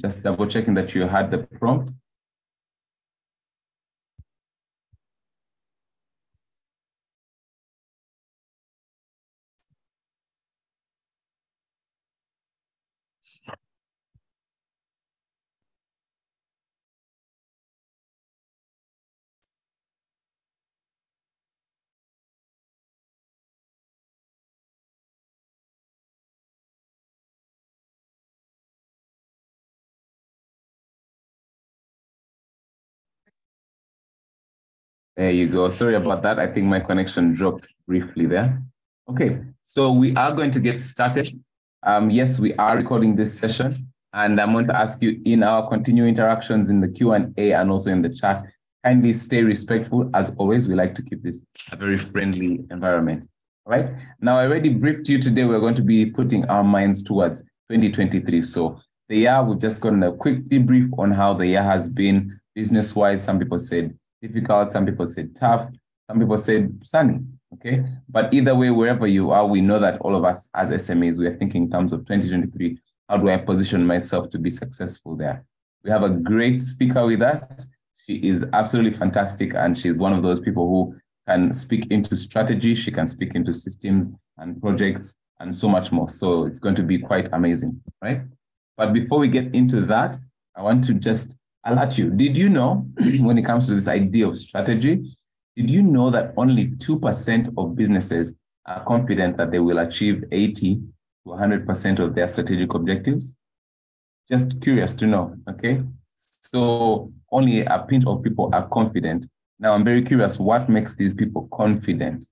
Just double checking that you had the prompt. There you go. Sorry about that. I think my connection dropped briefly there. Okay, so we are going to get started. Um, yes, we are recording this session, and I'm going to ask you in our continuing interactions in the Q&A and also in the chat, kindly stay respectful. As always, we like to keep this a very friendly environment. All right. Now, I already briefed you today. We're going to be putting our minds towards 2023. So the year, we've just gotten a quick debrief on how the year has been business-wise. Some people said difficult. Some people say tough. Some people say sunny. Okay. But either way, wherever you are, we know that all of us as SMEs, we are thinking in terms of 2023. How do I position myself to be successful there? We have a great speaker with us. She is absolutely fantastic. And she's one of those people who can speak into strategy. She can speak into systems and projects and so much more. So it's going to be quite amazing, right? But before we get into that, I want to just alert you. Did you know when it comes to this idea of strategy, did you know that only 2% of businesses are confident that they will achieve 80 to 100% of their strategic objectives? Just curious to know, okay? So only a pinch of people are confident. Now, I'm very curious what makes these people confident?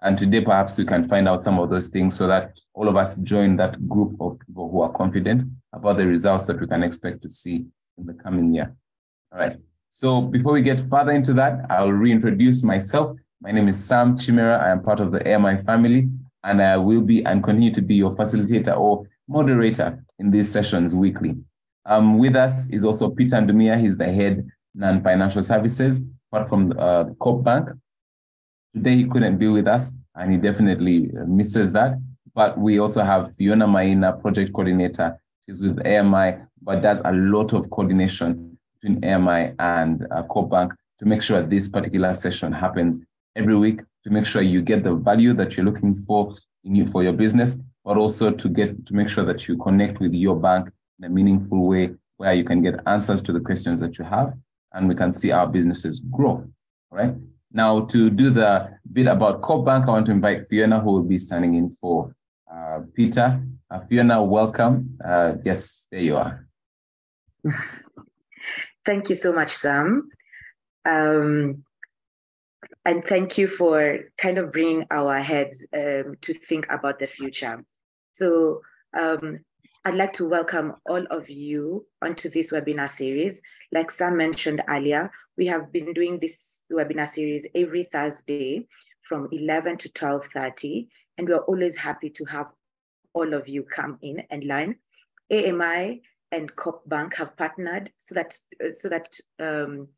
And today, perhaps we can find out some of those things so that all of us join that group of people who are confident about the results that we can expect to see in the coming year. All right. So before we get further into that, I'll reintroduce myself. My name is Sam Chimera. I am part of the AMI family, and I will be and continue to be your facilitator or moderator in these sessions weekly. Um, with us is also Peter Ndumia. He's the head non-financial services, apart from uh, Co-op Bank. Today he couldn't be with us, and he definitely misses that. But we also have Fiona Maina, project coordinator. She's with AMI, but does a lot of coordination between AMI and uh, Co-op Bank to make sure this particular session happens every week to make sure you get the value that you're looking for in you, for your business, but also to get to make sure that you connect with your bank in a meaningful way where you can get answers to the questions that you have and we can see our businesses grow. Right. Now, to do the bit about Co-op Bank, I want to invite Fiona, who will be standing in for uh, Peter. Uh, Fiona, welcome. Uh, yes, there you are. Thank you so much, Sam. Um, and thank you for kind of bringing our heads um, to think about the future. So um, I'd like to welcome all of you onto this webinar series. Like Sam mentioned earlier, we have been doing this webinar series every Thursday from 11 to 12.30, and we're always happy to have all of you come in and learn. AMI and Co-op Bank have partnered so that so that um,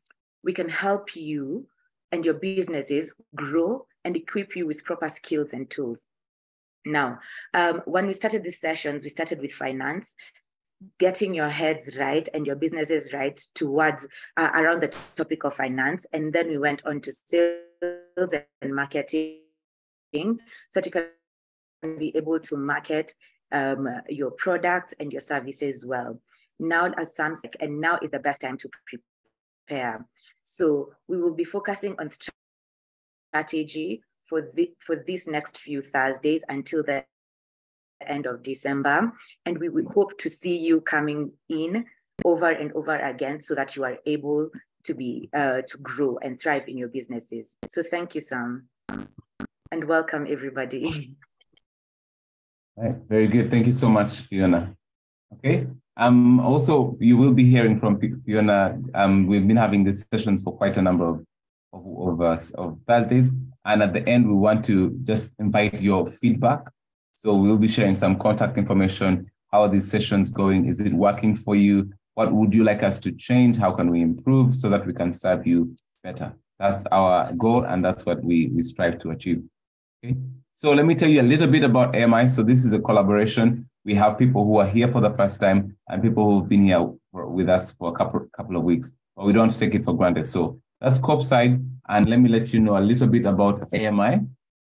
we can help you and your businesses grow and equip you with proper skills and tools. Now, um, when we started these sessions, we started with finance, getting your heads right and your businesses right towards uh, around the topic of finance, and then we went on to sales and marketing, so that you can be able to market um, your products and your services well. Now, as Sam said, and now is the best time to prepare. So we will be focusing on strategy for the for these next few Thursdays until the end of December, and we will hope to see you coming in over and over again so that you are able to be uh, to grow and thrive in your businesses. So thank you, Sam, and welcome everybody. Right, very good. Thank you so much, Fiona. Okay. Um, also, you will be hearing from Fiona. Um, we've been having these sessions for quite a number of of, of, uh, of Thursdays, and at the end, we want to just invite your feedback. So we'll be sharing some contact information. How are these sessions going? Is it working for you? What would you like us to change? How can we improve so that we can serve you better? That's our goal, and that's what we, we strive to achieve. Okay. So let me tell you a little bit about AMI. So this is a collaboration We have people who are here for the first time and people who've been here for, with us for a couple, couple of weeks, but we don't take it for granted. So that's COPSIDE. And let me let you know a little bit about AMI.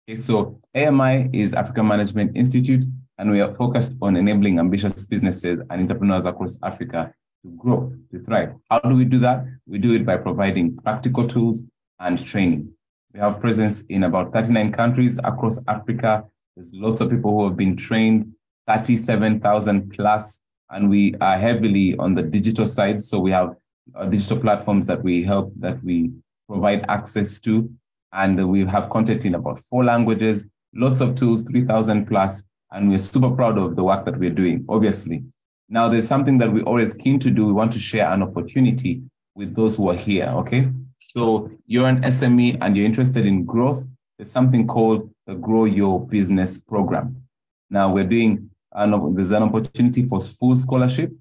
Okay, so AMI is African Management Institute, and we are focused on enabling ambitious businesses and entrepreneurs across Africa to grow, to thrive. How do we do that? We do it by providing practical tools and training. We have presence in about 39 countries across Africa. There's lots of people who have been trained, 37,000 plus, and we are heavily on the digital side. So we have uh, digital platforms that we help, that we provide access to. And we have content in about four languages, lots of tools, 3,000 plus. And we're super proud of the work that we're doing, obviously. Now, there's something that we're always keen to do. We want to share an opportunity with those who are here, okay? So you're an SME and you're interested in growth. There's something called the Grow Your Business Program. Now, we're doing, an, there's an opportunity for full scholarship.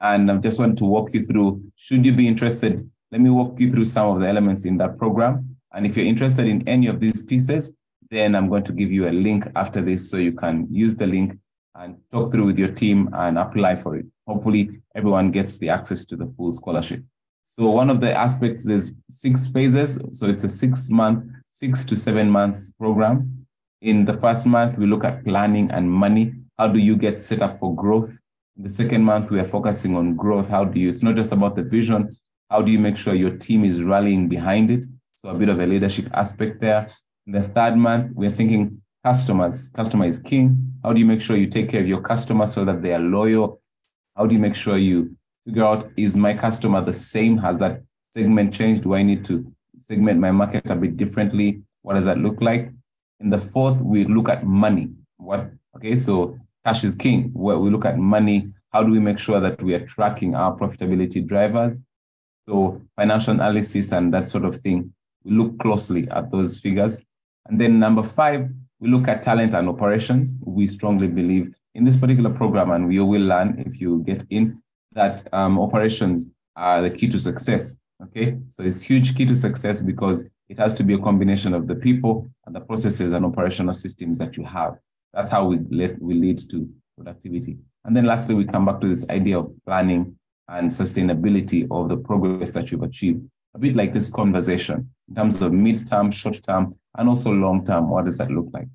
And I just want to walk you through, should you be interested, let me walk you through some of the elements in that program. And if you're interested in any of these pieces, then I'm going to give you a link after this so you can use the link and talk through with your team and apply for it. Hopefully, everyone gets the access to the full scholarship. So one of the aspects, there's six phases. So it's a six month, six to seven months program. In the first month, we look at planning and money. How do you get set up for growth? In the second month, we are focusing on growth. How do you, it's not just about the vision. How do you make sure your team is rallying behind it? So a bit of a leadership aspect there. In the third month, we're thinking customers. Customer is king. How do you make sure you take care of your customers so that they are loyal? How do you make sure you figure out is my customer the same? Has that segment changed? Do I need to segment my market a bit differently? What does that look like? In the fourth, we look at money. What okay, so cash is king. Where we look at money, how do we make sure that we are tracking our profitability drivers? So financial analysis and that sort of thing. We look closely at those figures. And then number five, we look at talent and operations. We strongly believe in this particular program, and you will learn if you get in that um, operations are the key to success. Okay, so it's huge key to success because it has to be a combination of the people and the processes and operational systems that you have. That's how we let we lead to productivity. And then lastly, we come back to this idea of planning and sustainability of the progress that you've achieved. A bit like this conversation in terms of mid-term, short-term, and also long-term. What does that look like?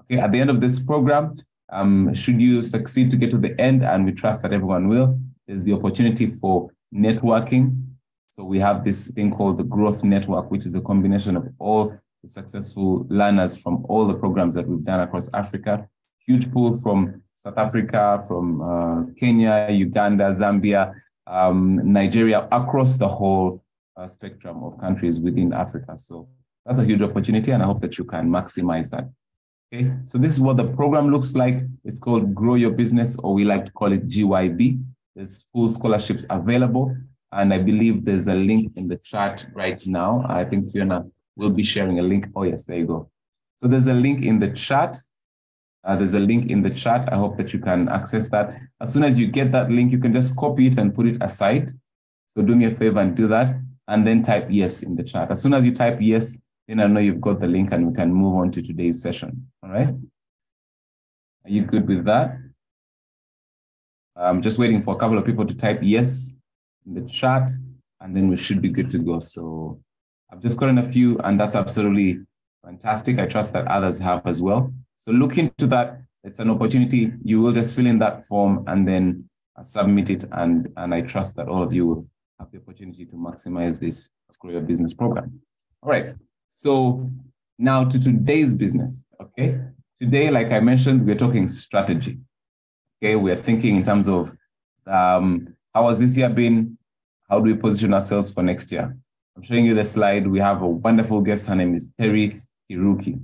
Okay, at the end of this program, um, should you succeed to get to the end, and we trust that everyone will, is the opportunity for networking. So we have this thing called the Growth Network, which is a combination of all the successful learners from all the programs that we've done across Africa. Huge pool from South Africa, from uh, Kenya, Uganda, Zambia, um, Nigeria, across the whole uh, spectrum of countries within Africa. So that's a huge opportunity, and I hope that you can maximize that. Okay, so this is what the program looks like. It's called Grow Your Business, or we like to call it GYB. There's full scholarships available. And I believe there's a link in the chat right now. I think Fiona will be sharing a link. Oh, yes, there you go. So there's a link in the chat. Uh, there's a link in the chat. I hope that you can access that. As soon as you get that link, you can just copy it and put it aside. So do me a favor and do that. And then type yes in the chat. As soon as you type yes, then I know you've got the link and we can move on to today's session. All right. Are you good with that? I'm just waiting for a couple of people to type yes in the chat, and then we should be good to go. So I've just gotten a few, and that's absolutely fantastic. I trust that others have as well. So look into that. It's an opportunity. You will just fill in that form and then submit it. And, and I trust that all of you will have the opportunity to maximize this Grow Your Business program. All right. So now to today's business. Okay. Today, like I mentioned, we're talking strategy. Okay, we're thinking in terms of um, how has this year been? How do we position ourselves for next year? I'm showing you the slide. We have a wonderful guest. Her name is Terry Hiruki.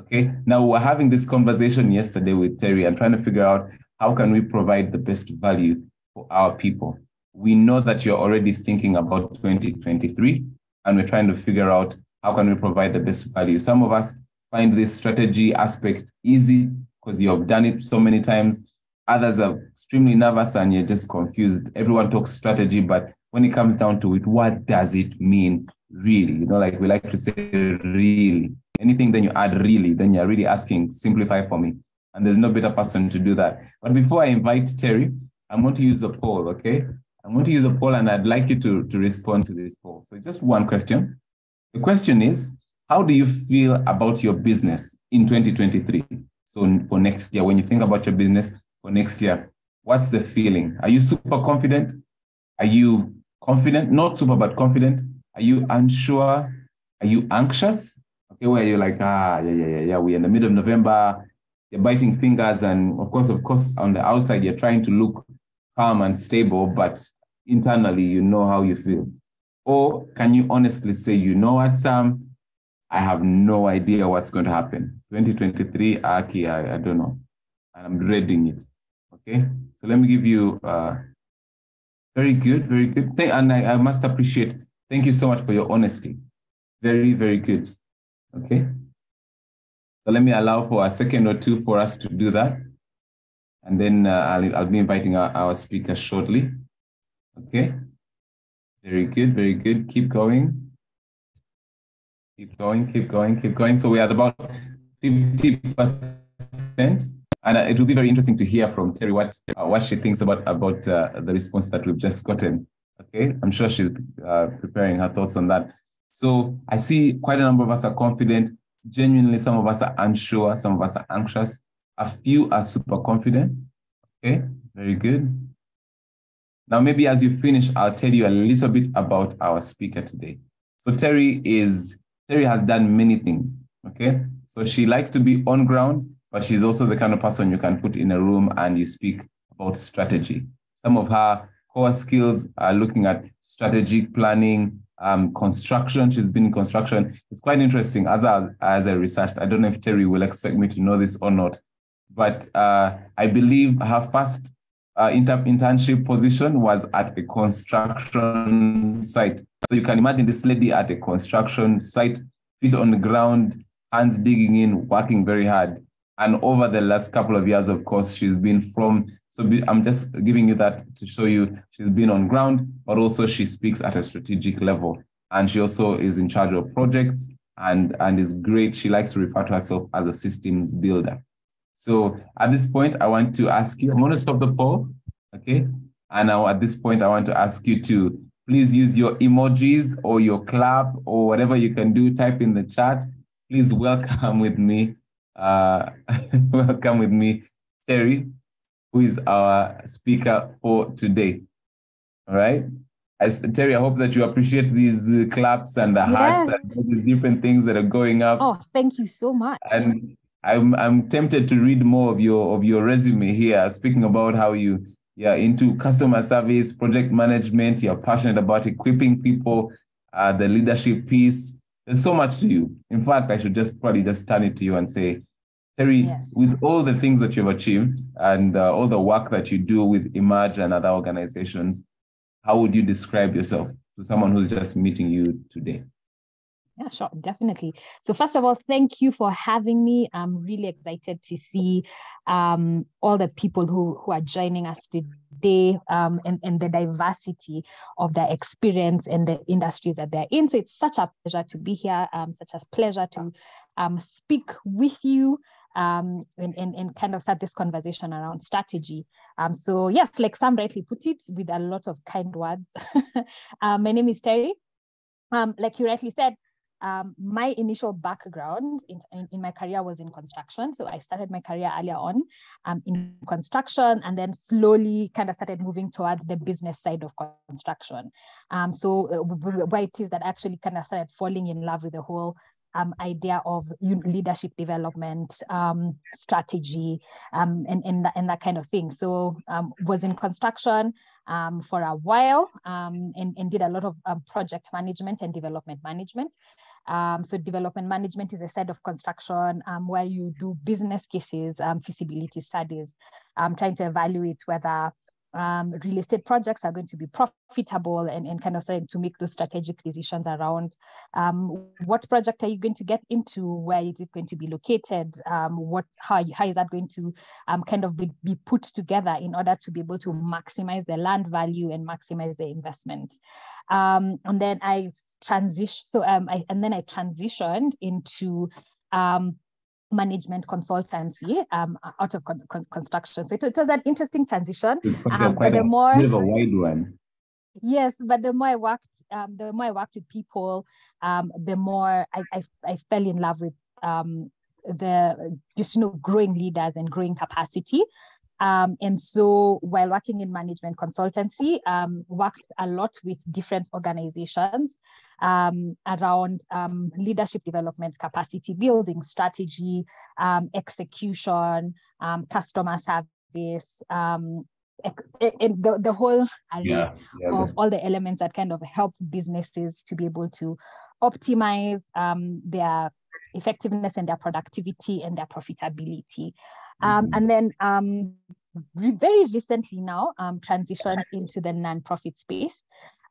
Okay, now we're having this conversation yesterday with Terry and trying to figure out how can we provide the best value for our people. We know that you're already thinking about 2023, and we're trying to figure out how can we provide the best value. Some of us find this strategy aspect easy because you have done it so many times Others are extremely nervous and you're just confused. Everyone talks strategy, but when it comes down to it, what does it mean really? You know, like we like to say really. Anything then you add really, then you're really asking, simplify for me. and there's no better person to do that. But before I invite Terry, I'm going to use a poll, okay? I'm going to use a poll and I'd like you to, to respond to this poll. So just one question. The question is, how do you feel about your business in 2023? So for next year, when you think about your business for next year, what's the feeling? Are you super confident? Are you confident? Not super, but confident? Are you unsure? Are you anxious? Okay, where you're like, ah, yeah, yeah, yeah, yeah, we're in the middle of November, you're biting fingers, and of course, of course, on the outside, you're trying to look calm and stable, but internally, you know how you feel. Or can you honestly say, you know what, Sam? I have no idea what's going to happen. 2023, Aki, I, I don't know. And I'm dreading it. Okay. So let me give you uh very good, very good. Thank, and I, I must appreciate, thank you so much for your honesty. Very, very good. Okay. So let me allow for a second or two for us to do that. And then uh, I'll, I'll be inviting our, our speaker shortly. Okay. Very good, very good. Keep going. Keep going, keep going, keep going. So we are at about 50%. And uh, it will be very interesting to hear from Terry what uh, what she thinks about about uh, the response that we've just gotten. Okay, I'm sure she's uh, preparing her thoughts on that. So I see quite a number of us are confident. Genuinely, some of us are unsure. Some of us are anxious. A few are super confident. Okay, very good. Now, maybe as you finish, I'll tell you a little bit about our speaker today. So Terry is Terry has done many things. Okay, so she likes to be on ground, but she's also the kind of person you can put in a room and you speak about strategy. Some of her core skills are looking at strategic planning, um, construction. She's been in construction. It's quite interesting. As I, as I researched, I don't know if Terry will expect me to know this or not, but uh, I believe her first uh, inter- internship position was at a construction site. So you can imagine this lady at a construction site, feet on the ground, hands digging in, working very hard. And over the last couple of years, of course, she's been from, so be, I'm just giving you that to show you she's been on ground, but also she speaks at a strategic level. And she also is in charge of projects and, and is great. She likes to refer to herself as a systems builder. So at this point, I want to ask you, I'm going to stop the poll, okay? And now at this point, I want to ask you to please use your emojis or your clap or whatever you can do, type in the chat. Please welcome with me, uh, welcome with me, Terry, who is our speaker for today. All right. As Terry, I hope that you appreciate these uh, claps and the yes. hearts and all these different things that are going up. Oh, thank you so much. And I'm I'm tempted to read more of your of your resume here, speaking about how you you're into customer service, project management. You're passionate about equipping people, uh, the leadership piece. There's so much to you. In fact, I should just probably just turn it to you and say, Terry, yes. with all the things that you've achieved and uh, all the work that you do with Emerge and other organizations, how would you describe yourself to someone who's just meeting you today? Yeah, sure, definitely. So first of all, thank you for having me. I'm really excited to see um, all the people who, who are joining us today um, and, and the diversity of their experience and the industries that they're in. So it's such a pleasure to be here, um, such a pleasure to um, speak with you um, and, and, and kind of start this conversation around strategy. Um, so yes, like Sam rightly put it, with a lot of kind words. uh, my name is Terry. Um, like you rightly said, um, my initial background in, in, in, my career was in construction. So I started my career earlier on um, in construction and then slowly kind of started moving towards the business side of construction. Um, so uh, where it is that I actually kind of started falling in love with the whole um, idea of leadership development, um, strategy, um, and, and, and that kind of thing. So um, was in construction um, for a while um, and, and did a lot of project management and development management. so development management is a side of construction where you do business cases, feasibility studies, trying to evaluate whether um, real estate projects are going to be profitable and, and kind of starting to make those strategic decisions around um, what project are you going to get into, where is it going to be located, um, what how, how is that going to um, kind of be, be put together in order to be able to maximize the land value and maximize the investment. Um, and then I transitioned, so um, I, and then I transitioned into management consultancy um, out of con- con- construction. So it, it, was an interesting transition. Um, but the more bit of a wide one. Yes, but the more I worked, um, the more I worked with people, um, the more I, I, I fell in love with um, the just you know growing leaders and growing capacity. Um, and so while working in management consultancy, um, worked a lot with different organizations um, around um, leadership development, capacity building, strategy, um, execution, um, customer service, and the, the whole array yeah, yeah, of all the elements that kind of help businesses to be able to optimize their effectiveness and their productivity and their profitability. Um, mm-hmm. and then um, re- very recently now um, transitioned into the nonprofit space.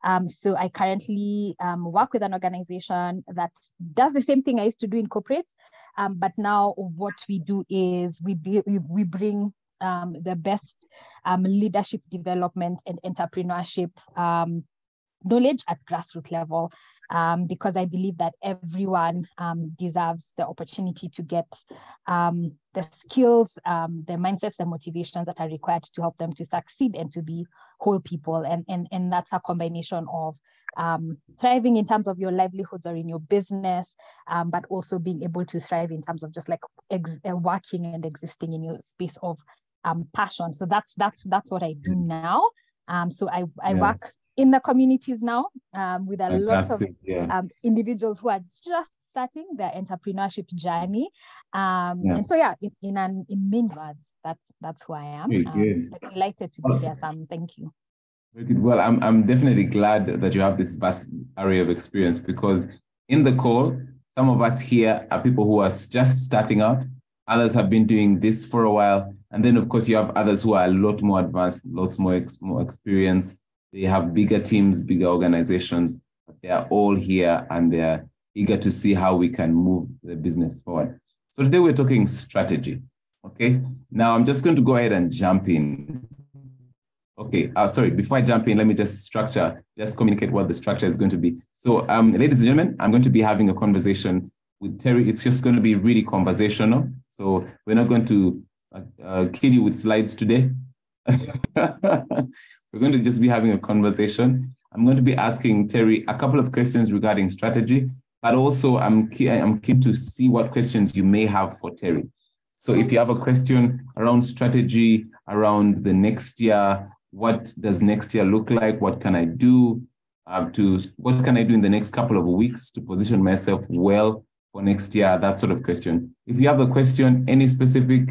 Um, so I currently um, work with an organization that does the same thing I used to do in corporate, um, but now what we do is we be, we, we bring um, the best um, leadership development and entrepreneurship um, knowledge at grassroots level um, because I believe that everyone um, deserves the opportunity to get um, the skills, um, the mindsets, the motivations that are required to help them to succeed and to be whole people. And, and, and that's a combination of um, thriving in terms of your livelihoods or in your business, um, but also being able to thrive in terms of just like ex- uh, working and existing in your space of passion. So that's that's that's what I do now. Um, so I, I yeah. work in the communities now um, with a lot of yeah. um, individuals who are just starting their entrepreneurship journey. Um, yeah. And so, yeah, in, in, an, in main words, that's that's who I am. Um, delighted to be here, Sam. Thank you. Very good. Well, I'm, I'm definitely glad that you have this vast array of experience because in the call, some of us here are people who are just starting out. Others have been doing this for a while. And then, of course, you have others who are a lot more advanced, lots more, ex- more experience they have bigger teams, bigger organizations. They are all here and they're eager to see how we can move the business forward. So today we're talking strategy. Okay. Now I'm just going to go ahead and jump in. Okay. Uh, sorry. Before I jump in, let me just structure, just communicate what the structure is going to be. So, um, ladies and gentlemen, I'm going to be having a conversation with Terry. It's just going to be really conversational. So we're not going to uh, uh, kill you with slides today. We're going to just be having a conversation. I'm going to be asking Terry a couple of questions regarding strategy, but also I'm keen, I'm keen to see what questions you may have for Terry. So if you have a question around strategy, around the next year, what does next year look like? What can I do uh, to, what can I do in the next couple of weeks to position myself well for next year? That sort of question. If you have a question, any specific,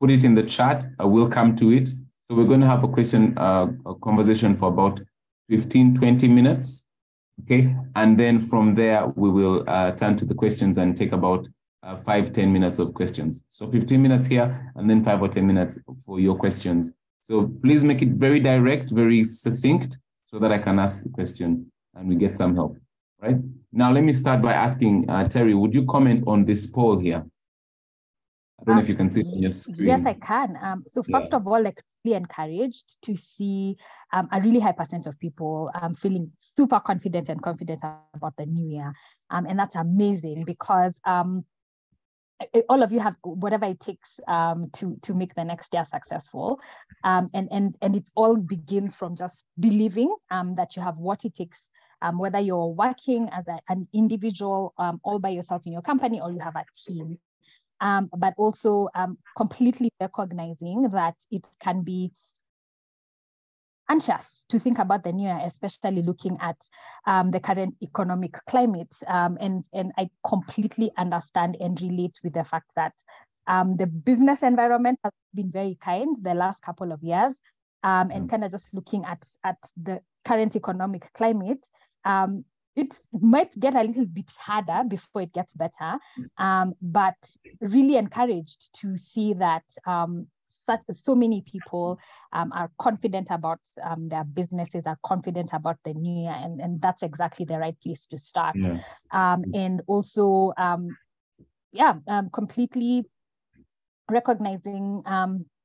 put it in the chat. I will come to it. So we're going to have a question, uh, a conversation for about 15, 20 minutes. Okay. And then from there, we will uh, turn to the questions and take about uh, five, 10 minutes of questions. So 15 minutes here and then five or 10 minutes for your questions. So please make it very direct, very succinct so that I can ask the question and we get some help. Right. Now, let me start by asking uh, Terry, would you comment on this poll here? I don't um, know if you can see it on your screen. Yes, I can. Um, so first yeah. of all, like encouraged to see um, a really high percent of people um, feeling super confident and confident about the new year. Um, and that's amazing because um, all of you have whatever it takes um, to to make the next year successful um, and and and it all begins from just believing that you have what it takes um, whether you're working as a, an individual um, all by yourself in your company or you have a team um, but also um, completely recognizing that it can be anxious to think about the new year, especially looking at um, the current economic climate. Um, and, and I completely understand and relate with the fact that um, the business environment has been very kind the last couple of years. Um, and mm. kind of just looking at, at the current economic climate, um, it might get a little bit harder before it gets better, um, but really encouraged to see that um, such, so many people um, are confident about um, their businesses, are confident about the new year, and, and that's exactly the right place to start. Yeah. Um, and also, um, yeah, completely recognizing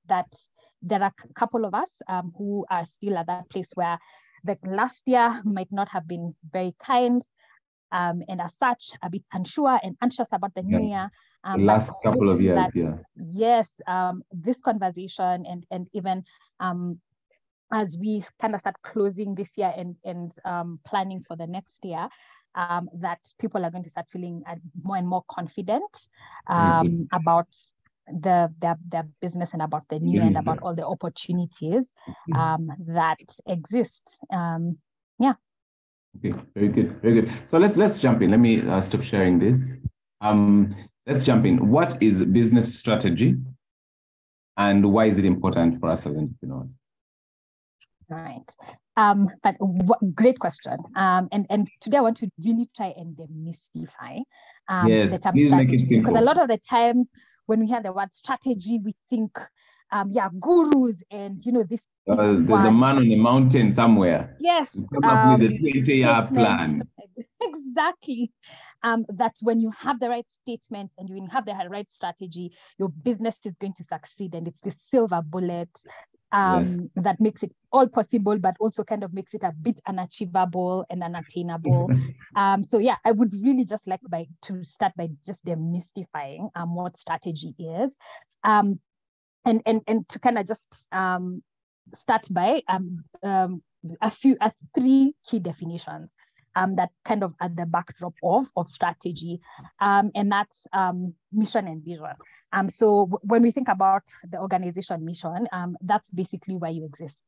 that there are a couple of us who are still at that place where the last year might not have been very kind um, and as such a bit unsure and anxious about the new year Um, the last couple of years, that, yeah. Yes, um, this conversation and and even um, as we kind of start closing this year and and um, planning for the next year, um, that people are going to start feeling uh, more and more confident um, mm-hmm. about the their, their business and about the new and about all the opportunities mm-hmm. um, that exist. Um, yeah. Okay, very good, very good. So let's let's jump in. Let me uh, stop sharing this. Um, let's jump in. What is business strategy, and why is it important for us as entrepreneurs? Right. Um, but great question. Um, and, and today I want to really try and demystify um, yes, the term strategy because a lot of the times when we hear the word strategy, we think, um, yeah, gurus and you know this. Uh, there's word. a man on a mountain somewhere. Yes. Come up um, with a 20-year plan. Exactly. Um, that when you have the right statement and you have the right strategy, your business is going to succeed, and it's the silver bullet um, yes. that makes it all possible, but also kind of makes it a bit unachievable and unattainable. um, so yeah, I would really just like by to start by just demystifying um, what strategy is, um, and and and to kind of just um, start by um, um, a few uh, three key definitions. Um, that kind of at the backdrop of, of strategy. Um, and that's um, mission and vision. Um, so when we think about the organization mission, um, that's basically where you exist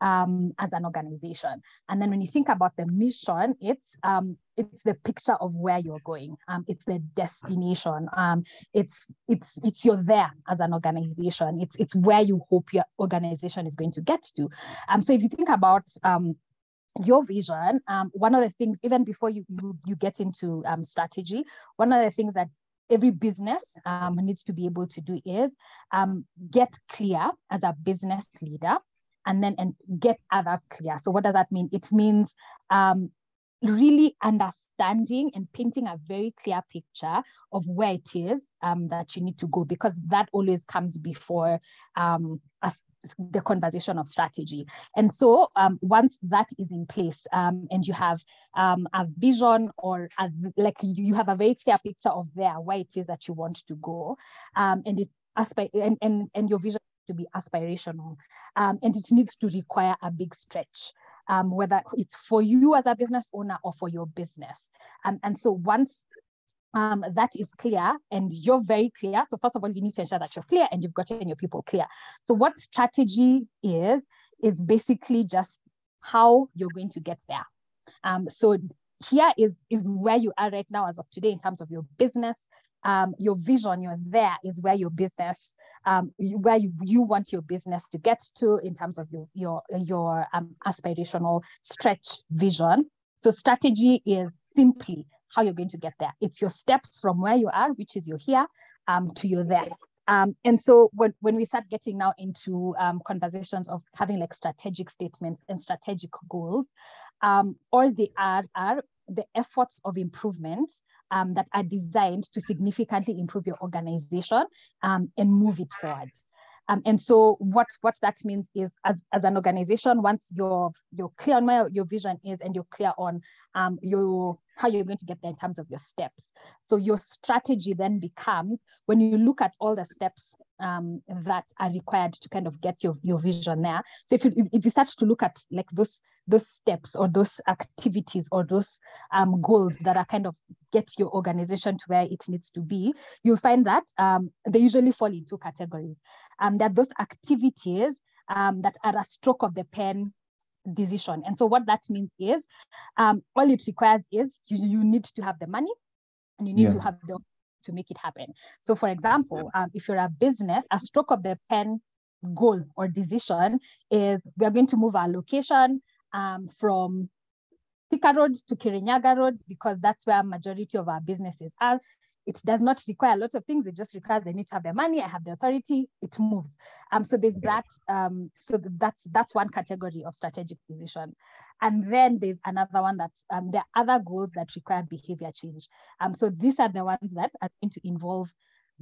um, as an organization. And then when you think about the mission, it's um, it's the picture of where you're going. Um, it's the destination. Um, it's it's it's you're there as an organization. It's it's where you hope your organization is going to get to. Um, so if you think about um, your vision um, one of the things even before you you, you get into um, strategy one of the things that every business um, needs to be able to do is um, get clear as a business leader and then and get others clear. So what does that mean? It means um, really understanding and painting a very clear picture of where it is um, that you need to go because that always comes before um, us the conversation of strategy. And so um, once that is in place um, and you have um, a vision or a, like you have a very clear picture of there where it is that you want to go um, and it aspire and, and, and your vision to be aspirational um, and it needs to require a big stretch. Um, whether it's for you as a business owner or for your business. and so once um, that is clear and you're very clear. So first of all, you need to ensure that you're clear and you've gotten your people clear. So what strategy is, is basically just how you're going to get there. Um, so here is, is where you are right now as of today in terms of your business, um, your vision, you're there is where your business, um, where you, you want your business to get to in terms of your, your, your um, aspirational stretch vision. So strategy is simply how you're going to get there. It's your steps from where you are, which is you're here, um, to you're there. Um, and so when, when we start getting now into um, conversations of having like strategic statements and strategic goals, um, all they are are the efforts of improvement um, that are designed to significantly improve your organization um, and move it forward. Um, and so what, what that means is as, as an organization, once you're, you're clear on where your vision is and you're clear on um, your how you're going to get there in terms of your steps. So your strategy then becomes when you look at all the steps um, that are required to kind of get your, your vision there. So if you if you start to look at like those those steps or those activities or those um, goals that are kind of get your organization to where it needs to be, you'll find that um, they usually fall into categories. Um, that those activities um, that are a stroke of the pen decision. And so what that means is um, all it requires is you, you need to have the money and you need yeah. to have the to make it happen. So for example, um, if you're a business, a stroke of the pen goal or decision is we are going to move our location um, from Thika roads to Kirinyaga roads because that's where majority of our businesses are it does not require a lot of things. It just requires they need to have their money, I have the authority, it moves. Um, so there's that. Um, so that's that's one category of strategic decisions. And then there's another one that's um, there are other goals that require behavior change. Um, so these are the ones that are going to involve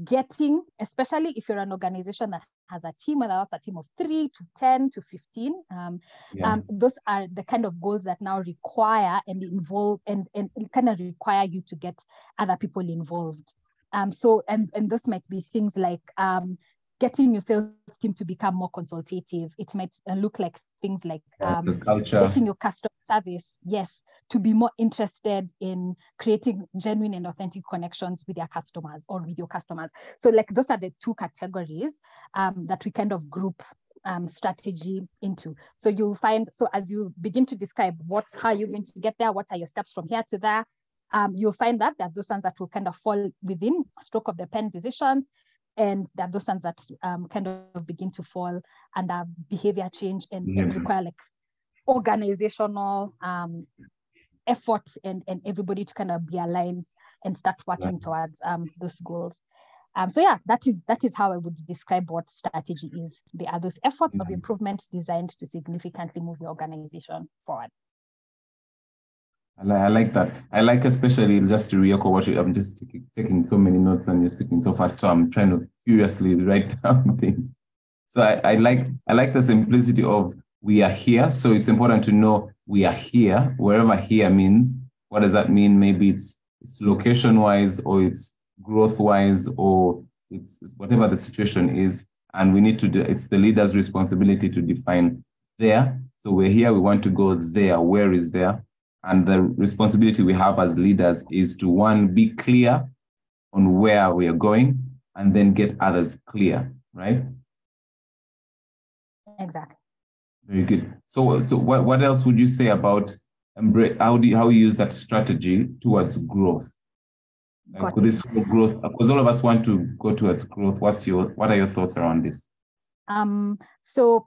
getting, especially if you're an organization that has a team, whether that's a team of three to 10 to 15, um, yeah. um, those are the kind of goals that now require and involve and, and kind of require you to get other people involved. Um, so, and, and those might be things like um, getting your sales team to become more consultative. It might uh, look like things like um, getting your customer service, yes, to be more interested in creating genuine and authentic connections with their customers or with your customers. So, like those are the two categories um, that we kind of group um, strategy into. So you'll find, so as you begin to describe what's how you're going to get there, what are your steps from here to there, um, you'll find that are those ones that will kind of fall within stroke of the pen decisions, and there are those ones that um, kind of begin to fall under behavior change and, yeah. and require like organizational um, effort and, and everybody to kind of be aligned and start working yeah. towards um, those goals. Um, so yeah, that is that is how I would describe what strategy is. They are those efforts mm-hmm. of improvement designed to significantly move the organization forward. I like, I like that. I like especially just to re-echo what you, I'm just taking, taking so many notes and you're speaking so fast. So I'm trying to furiously write down things. So I, I like I like the simplicity of we are here. So it's important to know we are here, wherever here means. What does that mean? Maybe it's it's location wise or it's growth wise or it's whatever the situation is. And we need to do it's the leader's responsibility to define there. So we're here, we want to go there. Where is there? And the responsibility we have as leaders is to one, be clear on where we are going and then get others clear, right? Exactly. Very good. So, so what, what else would you say about how do you, how you use that strategy towards growth? Like this growth, because all of us want to go towards growth. What's your what are your thoughts around this? Um, so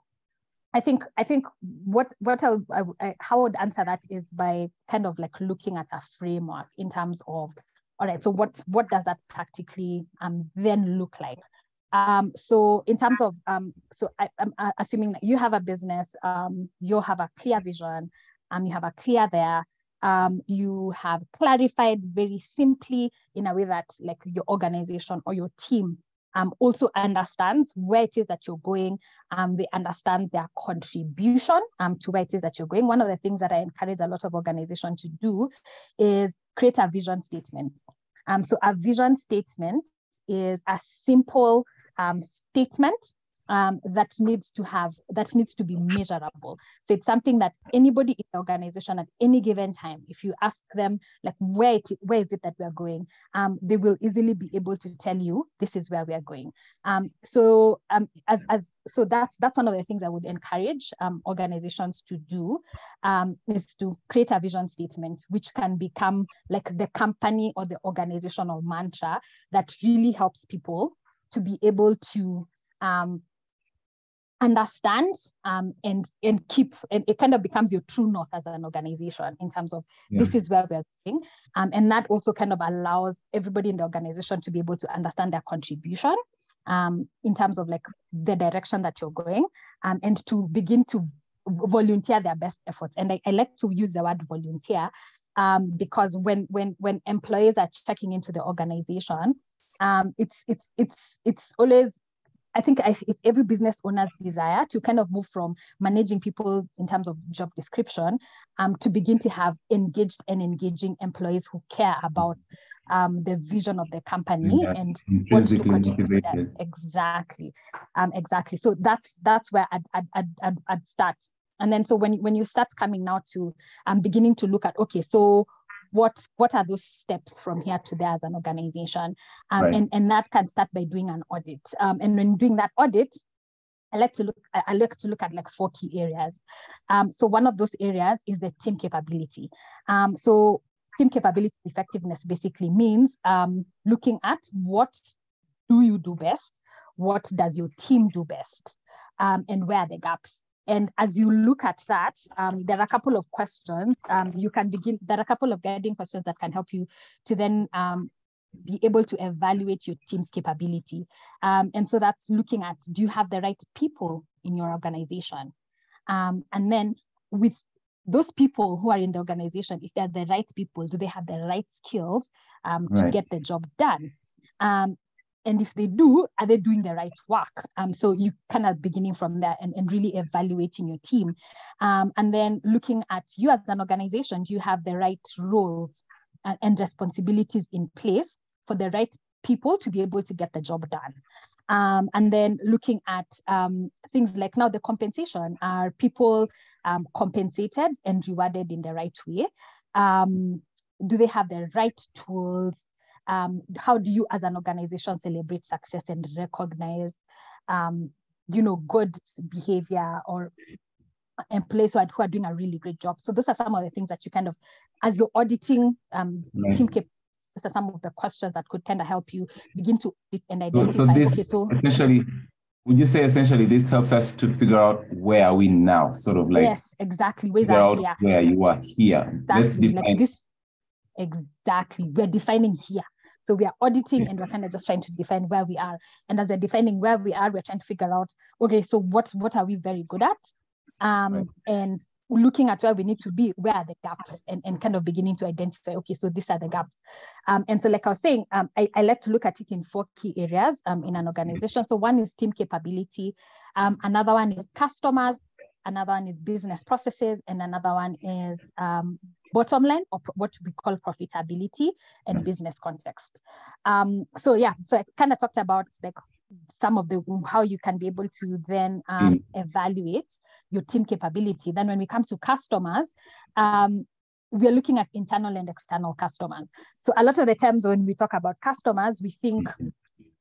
I think I think what what I, I, how I would answer that is by kind of like looking at a framework in terms of all right. So what what does that practically um then look like? Um, so in terms of um, so I, am assuming that you have a business, um, you have a clear vision, um, you have a clear there, um, you have clarified very simply in a way that like your organization or your team um, also understands where it is that you're going. Um, they understand their contribution um, to where it is that you're going. One of the things that I encourage a lot of organizations to do is create a vision statement. Um, so a vision statement is a simple um, statement um, that needs to have that needs to be measurable. So it's something that anybody in the organization at any given time if you ask them like where it where is it that we're going um, they will easily be able to tell you this is where we are going. Um, so um, as, as so that's that's one of the things i would encourage um, organizations to do um, is to create a vision statement which can become like the company or the organizational mantra that really helps people to be able to um, understand um, and and keep and it kind of becomes your true north as an organization in terms of yeah. this is where we're going um, and that also kind of allows everybody in the organization to be able to understand their contribution um, in terms of like the direction that you're going um, and to begin to volunteer their best efforts and I, I like to use the word volunteer um, because when when when employees are checking into the organization um, it's it's it's it's always I think it's every business owner's desire to kind of move from managing people in terms of job description um, to begin to have engaged and engaging employees who care about um, the vision of the company and want to contribute to that. Exactly, um, exactly. So that's that's where I'd, I'd, I'd, I'd start. And then so when, when you start coming now to um, beginning to look at, okay, so what what are those steps from here to there as an organization um, right. and and that can start by doing an audit um, and when doing that audit I like to look. I like to look at like four key areas. Um, so one of those areas is the team capability. Um, so team capability effectiveness basically means um, looking at what do you do best, what does your team do best, um, and where are the gaps. And as you look at that, um, there are a couple of questions. Um, you can begin, there are a couple of guiding questions that can help you to then um, be able to evaluate your team's capability. Um, and so that's looking at, do you have the right people in your organization? Um, and then with those people who are in the organization, if they're the right people, do they have the right skills um, to get the job done? Um, and if they do are they doing the right work um, so you kind of beginning from there and, and really evaluating your team um, and then looking at you as an organization do you have the right roles and, and responsibilities in place for the right people to be able to get the job done. Um, and then looking at um, things like now the compensation are people um, compensated and rewarded in the right way? Um, do they have the right tools? Um, how do you as an organization celebrate success and recognize um, you know good behavior or employees who are, who are doing a really great job? So those are some of the things that you kind of as you're auditing um, right. team cap those are some of the questions that could kind of help you begin to and identify so, so this okay, so essentially would you say essentially this helps us to figure out where are we now sort of like yes exactly. Where's are here. where you are here. Exactly. let's define like this exactly. We're defining here so we are auditing and we're kind of just trying to define where we are. And as we're defining where we are, we're trying to figure out, okay, so what, what are we very good at? Um, right. And looking at where we need to be, where are the gaps, and, and kind of beginning to identify, okay, so these are the gaps. Um, and so, like I was saying, um, I, I like to look at it in four key areas um, in an organization. So, one is team capability, um, another one is customers, another one is business processes, and another one is um, bottom line or what we call profitability and business context. Um, so yeah, so I kind of talked about like some of the how you can be able to then um, mm. evaluate your team capability. Then when we come to customers, um, we are looking at internal and external customers. So a lot of the times when we talk about customers, we think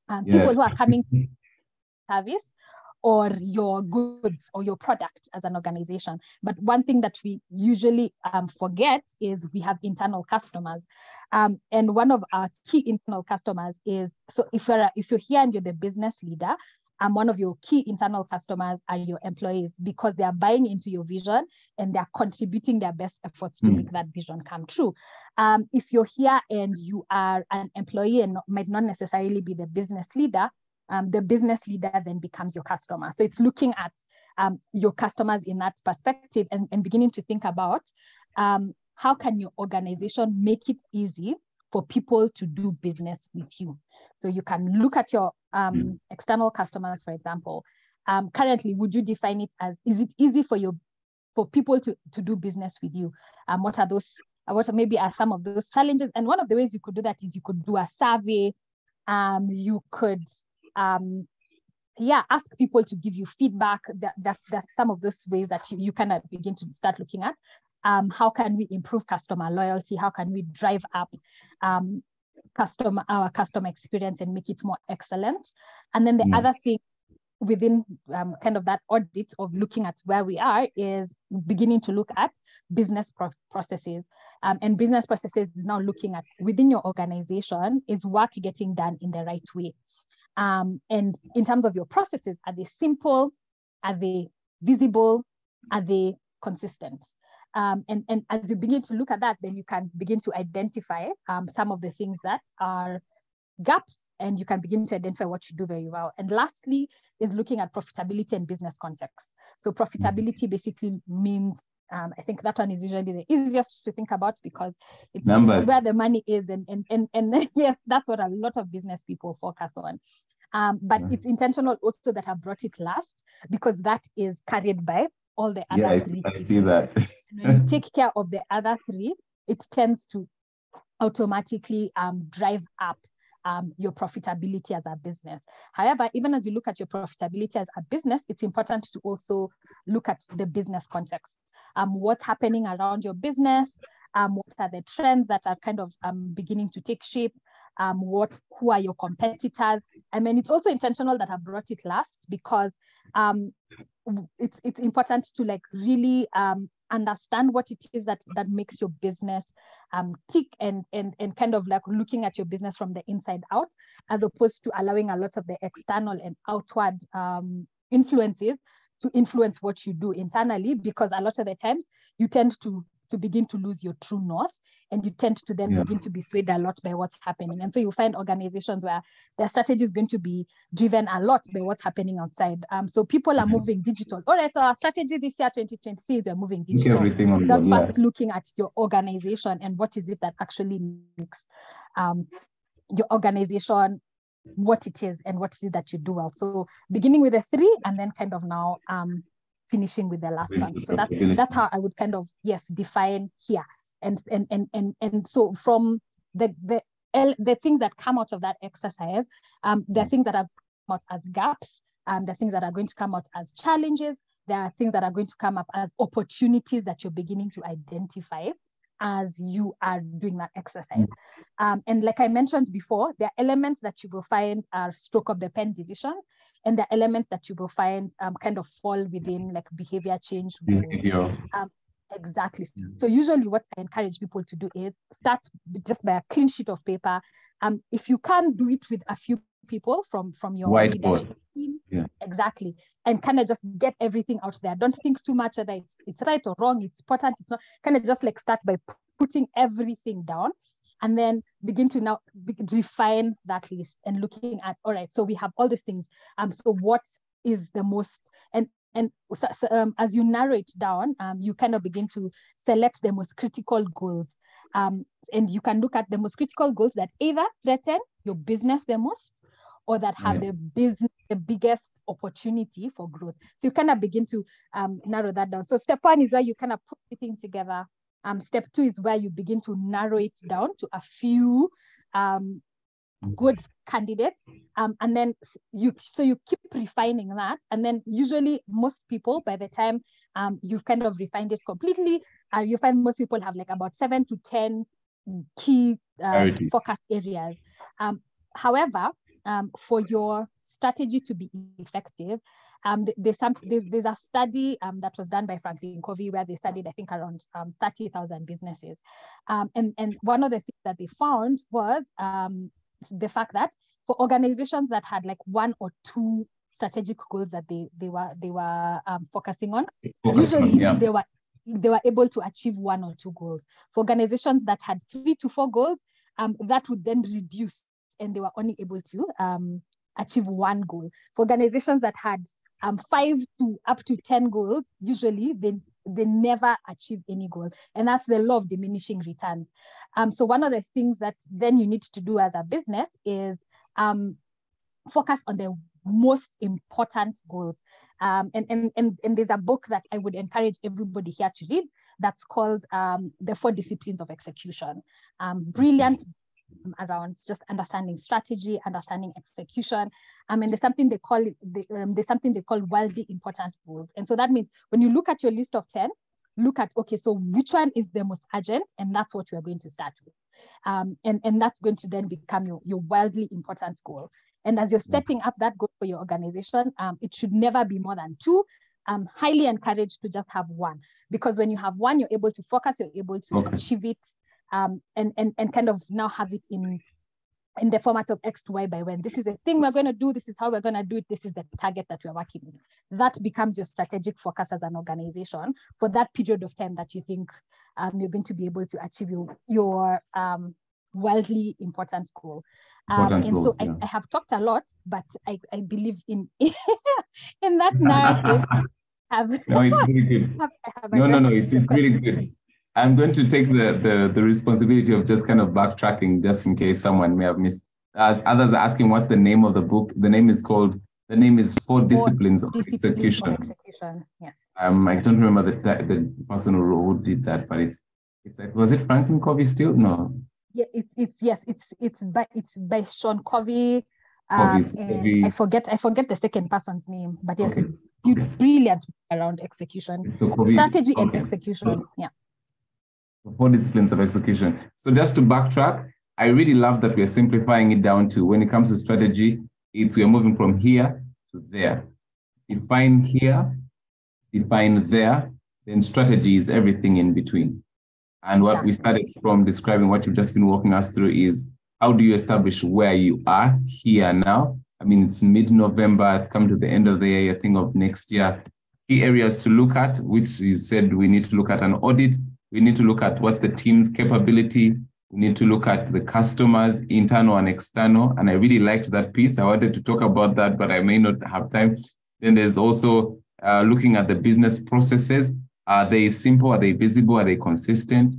um, yes. people who are coming service or your goods or your product as an organization. But one thing that we usually um, forget is we have internal customers. Um, and one of our key internal customers is so if you're if you're here and you're the business leader, um, one of your key internal customers are your employees because they are buying into your vision and they are contributing their best efforts to mm. make that vision come true. Um, if you're here and you are an employee and might not necessarily be the business leader, um, the business leader then becomes your customer. So it's looking at um, your customers in that perspective and, and beginning to think about um, how can your organization make it easy for people to do business with you. So you can look at your um, mm. external customers, for example. Um, currently, would you define it as is it easy for your for people to, to do business with you? Um, what are those? What are maybe are some of those challenges? And one of the ways you could do that is you could do a survey. Um, you could um, yeah, ask people to give you feedback. That, that, that's some of those ways that you, you kind of begin to start looking at. Um, how can we improve customer loyalty? How can we drive up um, customer our customer experience and make it more excellent? And then the mm. other thing within um, kind of that audit of looking at where we are is beginning to look at business pro processes. Um, and business processes is now looking at within your organization, is work getting done in the right way? Um, and in terms of your processes, are they simple? Are they visible? Are they consistent? Um, and, and as you begin to look at that, then you can begin to identify um, some of the things that are gaps and you can begin to identify what you do very well. And lastly is looking at profitability and business context. So profitability basically means um, I think that one is usually the easiest to think about because it's, it's where the money is, and and and, and yes, that's what a lot of business people focus on. Um, but it's intentional also that I brought it last because that is carried by all the other yeah, three. I see that. when you take care of the other three, it tends to automatically um, drive up um, your profitability as a business. However, even as you look at your profitability as a business, it's important to also look at the business context um, what's happening around your business, um, what are the trends that are kind of um, beginning to take shape, um, what who are your competitors. I mean, it's also intentional that I brought it last because um, it's it's important to like really um, understand what it is that that makes your business um, tick and and and kind of like looking at your business from the inside out, as opposed to allowing a lot of the external and outward um, influences to influence what you do internally because a lot of the times you tend to to begin to lose your true north and you tend to then yeah. begin to be swayed a lot by what's happening. And so you find organizations where their strategy is going to be driven a lot by what's happening outside. Um, so people are mm-hmm. moving digital. All right, so our strategy this year, 2023, is we're moving digital. Everything without first yeah. looking at your organization and what is it that actually makes um, your organization what it is and what is it that you do well. So beginning with the three and then kind of now um, finishing with the last one. So that's that's how I would kind of yes define here. And and and and and so from the the the things that come out of that exercise, um, there are things that are out as gaps, um, the things that are going to come out as challenges, there are things that are going to come up as opportunities that you're beginning to identify as you are doing that exercise. Um, and like I mentioned before, there are elements that you will find are stroke of the pen decisions, and the elements that you will find um, kind of fall within like behavior change. Behavior. Um, exactly. Yeah. So usually what I encourage people to do is start just by a clean sheet of paper. Um, if you can't do it with a few people from from your whiteboard team, yeah. exactly, and kind of just get everything out there. Don't think too much whether it's, it's right or wrong. It's important. It's not kind of just like start by putting everything down and then begin to now refine that list and looking at all right so we have all these things um so what is the most and and so, so, um, as you narrow it down um, you kind of begin to select the most critical goals um, and you can look at the most critical goals that either threaten your business the most or that have yeah. the business the biggest opportunity for growth. So you kind of begin to um, narrow that down. So step one is where you kind of put everything together. Um, step two is where you begin to narrow it down to a few um, good candidates. Um, and then you so you keep refining that. And then usually most people by the time um, you've kind of refined it completely uh, you find most people have like about seven to ten key uh, focus areas. Um, however um, for your strategy to be effective um, there's, some, there's, there's a study um, that was done by Franklin Covey where they studied, I think, around um, 30,000 businesses. Um, and, and one of the things that they found was um, the fact that for organizations that had like one or two strategic goals that they, they were, they were um, focusing on, usually yeah. they were they were able to achieve one or two goals. For organizations that had three to four goals, um, that would then reduce and they were only able to um, achieve one goal. For organizations that had um, five to up to 10 goals, usually they, they never achieve any goal. And that's the law of diminishing returns. Um, so one of the things that then you need to do as a business is um, focus on the most important goals. Um, and, and, and, and there's a book that I would encourage everybody here to read that's called um, The Four Disciplines of Execution. Um, brilliant around just understanding strategy, understanding execution. I mean, there's something they call it, um, there's something they call wildly important goals. And so that means when you look at your list of 10, look at, okay, so which one is the most urgent? And that's what we're going to start with. Um, and, and that's going to then become your, your wildly important goal. And as you're setting up that goal for your organization, um, it should never be more than two. I'm highly encouraged to just have one because when you have one, you're able to focus, you're able to okay. achieve it um, and, and, and kind of now have it in, in the format of X to Y by when. This is the thing we're going to do. This is how we're going to do it. This is the target that we're working with. That becomes your strategic focus as an organization for that period of time that you think um, you're going to be able to achieve your, your um, wildly important goal. Um, and goals, so yeah. I, I, have talked a lot, but I, I believe in in that narrative. have, no, it's really good. Have, have no, no, no, it's, it's really good. I'm going to take the, the, the responsibility of just kind of backtracking just in case someone may have missed. As others are asking, what's the name of the book? The name is called, the name is Four Disciplines, of, execution. Execution. Yes. Um, I don't remember the, the person who, who did that, but it's, it's like, was it Franklin Covey still? No. Yeah, it's, it's, yes, it's, it's by, it's by Sean Covey. Um, Covey. I forget, I forget the second person's name, but yes, okay. okay. brilliant around execution, strategy okay. and execution. Yeah four disciplines of execution. So just to backtrack, I really love that we're simplifying it down to when it comes to strategy, it's we're moving from here to there. Define here, define there, then strategy is everything in between. And what we started from describing what you've just been walking us through is how do you establish where you are here now? I mean, it's mid-November, it's come to the end of the year, I think of next year. Key areas to look at, which you said we need to look at an audit, we need to look at what's the team's capability. We need to look at the customers, internal and external. And I really liked that piece. I wanted to talk about that, but I may not have time. Then there's also uh, looking at the business processes. Are they simple? Are they visible? Are they consistent?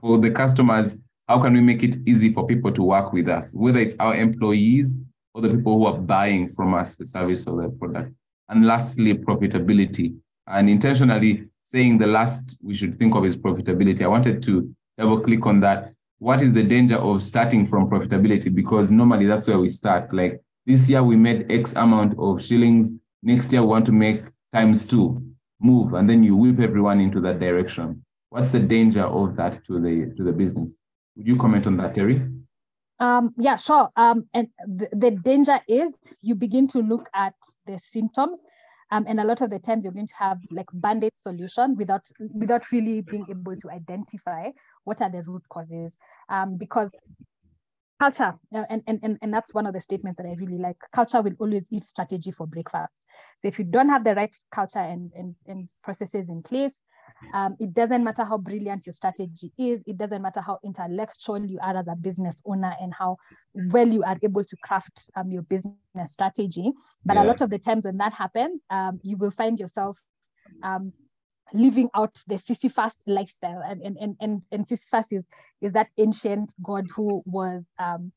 For the customers, how can we make it easy for people to work with us, whether it's our employees or the people who are buying from us the service or the product? And lastly, profitability. And intentionally, saying the last we should think of is profitability. I wanted to double click on that. what is the danger of starting from profitability? Because normally that's where we start. Like this year we made X amount of shillings. Next year we want to make times two, move, and then you whip everyone into that direction. What's the danger of that to the to the business? Would you comment on that, Terry? Um, yeah, sure. Um, and the, the danger is you begin to look at the symptoms um, and a lot of the times you're going to have like band-aid solution without without really being able to identify what are the root causes. Um, because culture uh, and, and, and, and that's one of the statements that i really like. Culture will always eat strategy for breakfast. So if you don't have the right culture and, and, and processes in place um, it doesn't matter how brilliant your strategy is. It doesn't matter how intellectual you are as a business owner and how well you are able to craft um, your business strategy. But yeah. a lot of the times when that happens, um, you will find yourself um, living out the Sisyphus lifestyle. And, and, and, and Sisyphus is, is that ancient god who was um,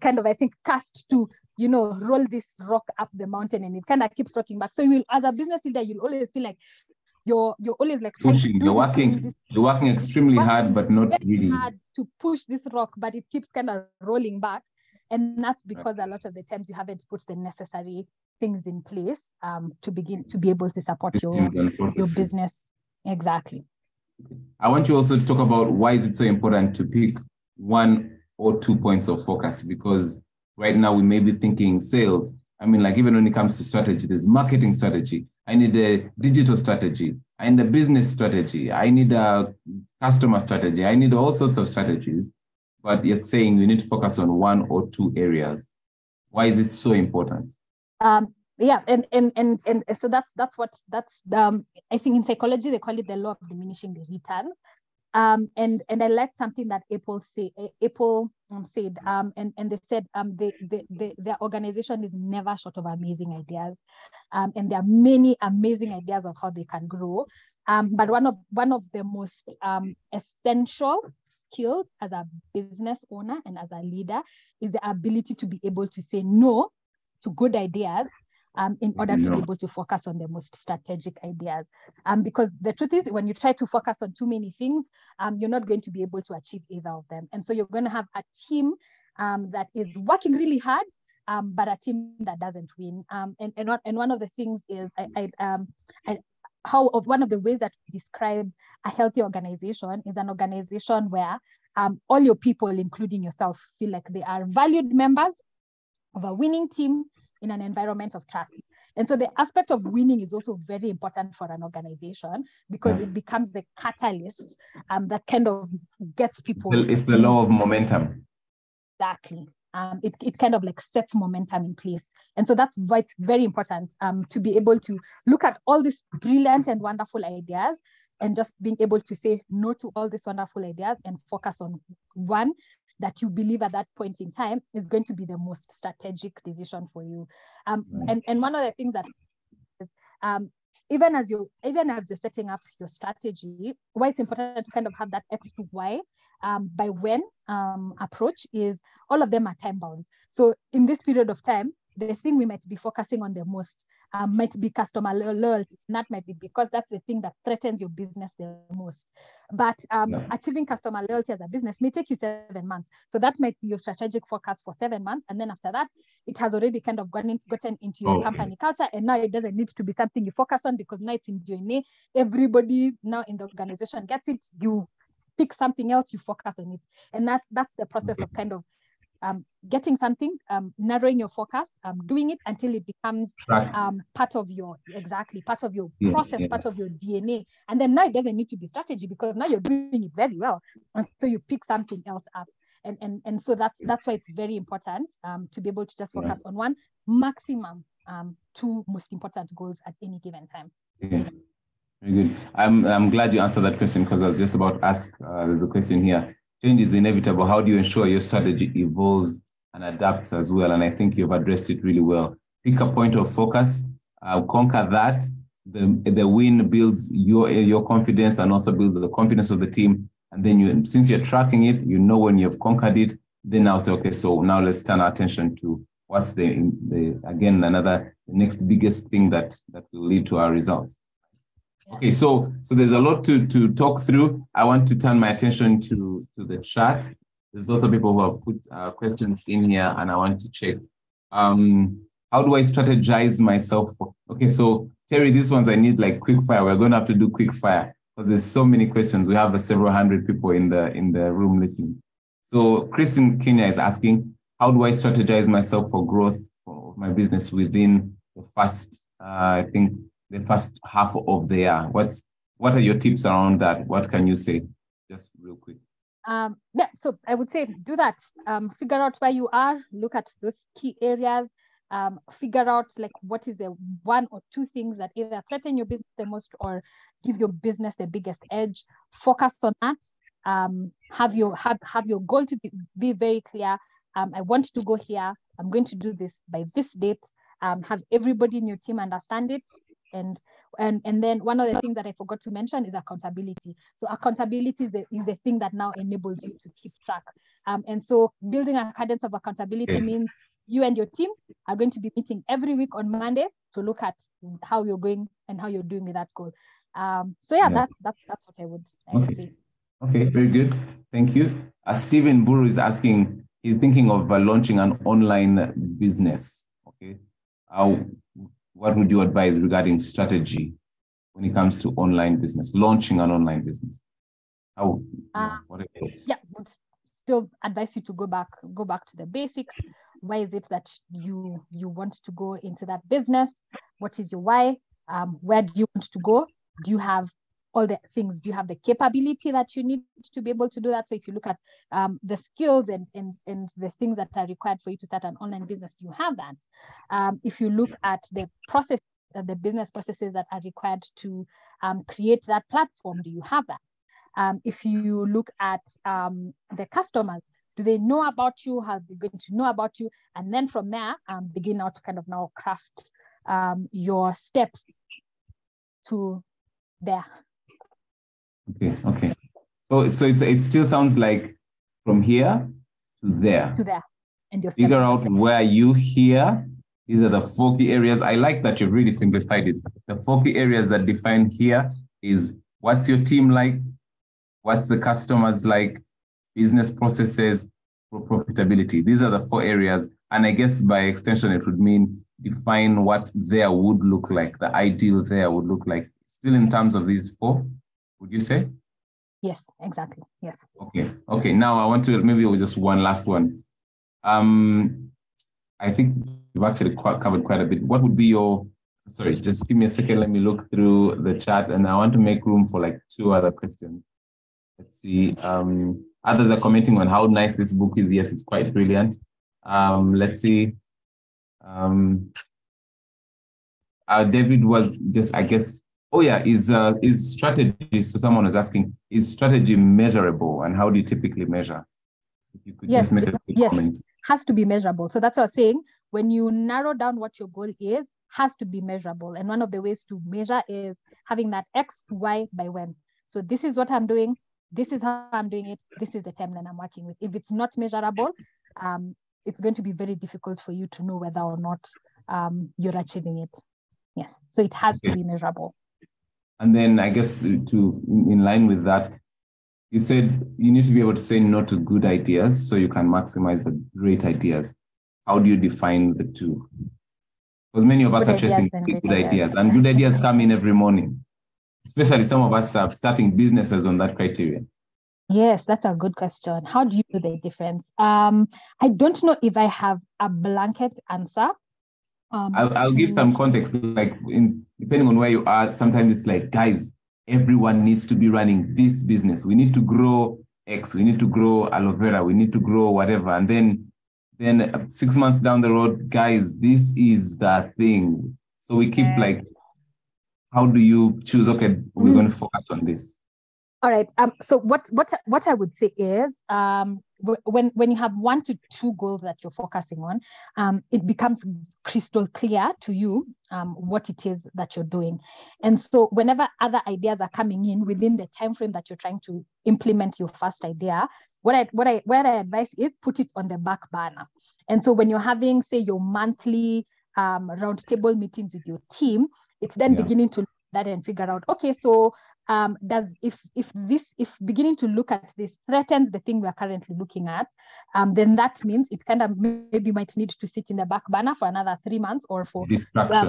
kind of, I think, cast to you know, roll this rock up the mountain and it kind of keeps rocking back. So you will, as a business leader, you'll always feel like you're you're always like pushing you're working you're working extremely working hard but not really. hard to push this rock but it keeps kind of rolling back. And that's because a lot of the times you haven't put the necessary things in place um, to begin to be able to support your your business. Exactly. I want you also to talk about why is it so important to pick one or two points of focus because right now we may be thinking sales. I mean like even when it comes to strategy there's marketing strategy I need a digital strategy. I need a business strategy. I need a customer strategy. I need all sorts of strategies. But yet saying you need to focus on one or two areas. Why is it so important? Um, yeah, and, and and and so that's that's what that's um, I think in psychology they call it the law of diminishing returns. Um, and and I liked something that Apple say Apple um, said, um, and and they said um, they, they, they, their organization is never short of amazing ideas, um, and there are many amazing ideas of how they can grow. Um, but one of one of the most um, essential skills as a business owner and as a leader is the ability to be able to say no to good ideas um, in order to be able to focus on the most strategic ideas. Um, because the truth is, when you try to focus on too many things, um, you're not going to be able to achieve either of them. And so you're going to have a team um, that is working really hard, um, but a team that doesn't win. Um, and, and, and one of the things is I, I, um, I how one of the ways that we describe a healthy organization is an organization where um, all your people, including yourself, feel like they are valued members of a winning team in an environment of trust. And so the aspect of winning is also very important for an organization because it becomes the catalyst um, that kind of gets people. It's the law of momentum. Exactly. Um, it, it kind of like sets momentum in place. And so that's why it's very important um, to be able to look at all these brilliant and wonderful ideas and just being able to say no to all these wonderful ideas and focus on one that you believe at that point in time is going to be the most strategic decision for you. Um, right. and, and one of the things that is, um, even as you even as you're setting up your strategy, why it's important to kind of have that X to Y um, by when um, approach is all of them are time bound. So in this period of time, the thing we might be focusing on the most um, might be customer loyalty. That might be because that's the thing that threatens your business the most. But um, yeah. achieving customer loyalty as a business may take you seven months. So that might be your strategic focus for seven months. And then after that, it has already kind of gotten, gotten into your okay. company culture. And now it doesn't need to be something you focus on because now it's in DNA. Everybody now in the organization gets it. You pick something else, you focus on it. And that's that's the process of kind of um, getting something, um, narrowing your focus, um, doing it until it becomes um, part of your, exactly, part of your yeah, process, yeah. part of your DNA. And then now it doesn't need to be strategy because now you're doing it very well. And so you pick something else up. And, and, and so that's, that's why it's very important um, to be able to just focus yeah. on one maximum um, two most important goals at any given time. Yeah. Very good. I'm, I'm glad you answered that question because I was just about to ask, uh, there's a question here change is inevitable. How do you ensure your strategy evolves and adapts as well? And I think you've addressed it really well. Pick a point of focus, uh, conquer that. The, the win builds your, your confidence and also builds the confidence of the team. And then you, since you're tracking it, you know when you've conquered it, then I'll say, okay, so now let's turn our attention to what's the, the again, another, the next biggest thing that, that will lead to our results. Okay, so so there's a lot to to talk through. I want to turn my attention to to the chat. there's lots of people who have put uh, questions in here, and I want to check. Um, how do I strategize myself? For, okay, so Terry, these ones I need like quick fire. We're going to have to do quick fire because there's so many questions. We have uh, several hundred people in the in the room listening. So Kristen Kenya is asking, how do I strategize myself for growth of my business within the first, uh, I think, the first half of the year? What's what are your tips around that? What can you say? Just real quick. Um, yeah, so I would say do that. Um, figure out where you are, look at those key areas, um, figure out like what is the one or two things that either threaten your business the most or give your business the biggest edge. Focus on that. Um, have your have, have your goal to be, be very clear. Um, I want to go here. I'm going to do this by this date. Um, have everybody in your team understand it and and and then one of the things that I forgot to mention is accountability. So accountability is the, is the thing that now enables you to keep track. Um, and so building a cadence of accountability means you and your team are going to be meeting every week on Monday to look at how you're going and how you're doing with that goal. Um, so yeah, yeah, that's that's that's what I would, I okay. say. Okay, very good. Thank you. Uh, Stephen Buru is asking, he's thinking of uh, launching an online business. Okay. Uh, what would you advise regarding strategy when it comes to online business, launching an online business? How, uh, what are your thoughts? Yeah, would still advise you to go back, go back to the basics. Why is it that you you want to go into that business? What is your why? Um, where do you want to go? Do you have all the things. Do you have the capability that you need to be able to do that? So if you look at um, the skills and, and and the things that are required for you to start an online business do you have that. Um, if you look at the process uh, the business processes that are required to um, create that platform do you have that? Um, if you look at um, the customers do they know about you? How they going to know about you? And then from there um, begin out to kind of now craft your steps to there Okay, okay. So so it's, it still sounds like from here to there. To there. And your figure out where you here. These are the four key areas. I like that you've really simplified it. The four key areas that define here is what's your team like, what's the customers like, business processes, profitability. These are the four areas. And I guess by extension, it would mean define what there would look like, the ideal there would look like. Still in terms of these four, would you say? Yes, exactly. Yes. Okay. Okay. Now I want to maybe just one last one. Um, I think you've actually quite covered quite a bit. What would be your sorry, just give me a second. Let me look through the chat and I want to make room for like two other questions. Let's see. Um, others are commenting on how nice this book is. Yes, it's quite brilliant. Um, let's see. Um, uh, David was just, I guess, Oh yeah, is uh, is strategy? So someone was asking, is strategy measurable, and how do you typically measure? If you could yes, just make a yes, comment. has to be measurable. So that's what I'm saying. When you narrow down what your goal is, has to be measurable, and one of the ways to measure is having that X to Y by when. So this is what I'm doing. This is how I'm doing it. This is the timeline I'm working with. If it's not measurable, um, it's going to be very difficult for you to know whether or not um, you're achieving it. Yes. So it has okay. to be measurable. And then I guess to in line with that, you said you need to be able to say no to good ideas so you can maximize the great ideas. How do you define the two? Because many of us good are chasing good, good ideas, and good ideas come in every morning. Especially some of us are starting businesses on that criteria. Yes, that's a good question. How do you know the difference? Um, I don't know if I have a blanket answer. Um, I'll, I'll give some context. Like, in, depending on where you are, sometimes it's like, guys, everyone needs to be running this business. We need to grow X. We need to grow aloe vera. We need to grow whatever. And then, then six months down the road, guys, this is the thing. So we keep yes. like, how do you choose? Okay, we're mm. going to focus on this. All right. Um. So what what what I would say is um when when you have one to two goals that you're focusing on, um, it becomes crystal clear to you um, what it is that you're doing. And so whenever other ideas are coming in within the time frame that you're trying to implement your first idea, what I what I what I advise is put it on the back burner. And so when you're having, say, your monthly um, roundtable meetings with your team, it's then yeah. beginning to that and figure out, okay, so um, does if if this if beginning to look at this threatens the thing we are currently looking at, um, then that means it kind of maybe might need to sit in the back burner for another three months or for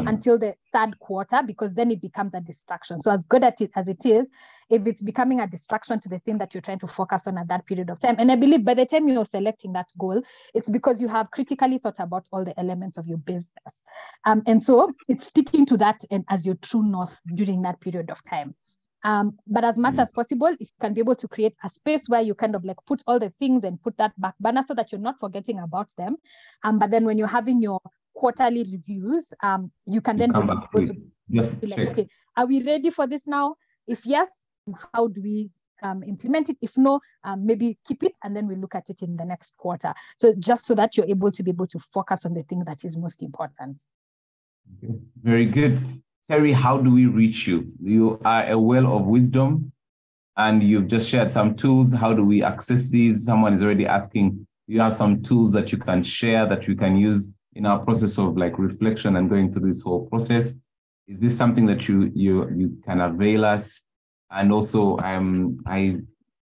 until the third quarter because then it becomes a distraction. So as good at it as it is, if it's becoming a distraction to the thing that you're trying to focus on at that period of time, and I believe by the time you're selecting that goal, it's because you have critically thought about all the elements of your business, um, and so it's sticking to that and as your true north during that period of time. Um, but as much mm. as possible, if you can be able to create a space where you kind of like put all the things and put that back burner so that you're not forgetting about them. Um, but then when you're having your quarterly reviews, um, you can then come back to, just be like, okay, are we ready for this now? If yes, how do we um, implement it? If no, um, maybe keep it and then we look at it in the next quarter. So just so that you're able to be able to focus on the thing that is most important. Okay. Very good. Terry, how do we reach you? You are a well of wisdom and you've just shared some tools. How do we access these? Someone is already asking, you have some tools that you can share that we can use in our process of like reflection and going through this whole process? Is this something that you you you can avail us? And also, um, I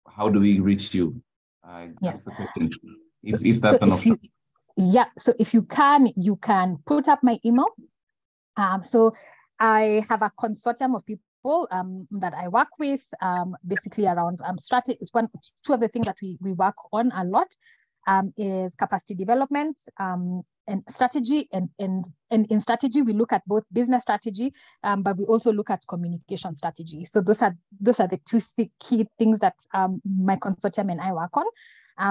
how do we reach you? Uh, yes. If, if that's so an option. You, yeah. So if you can, you can put up my email. Um, so I have a consortium of people um, that I work with, um, basically around um, strategy. One, two of the things that we, we work on a lot um, is capacity development um, and strategy. And, and, and in strategy, we look at both business strategy, um, but we also look at communication strategy. So those are those are the two th key things that um, my consortium and I work on.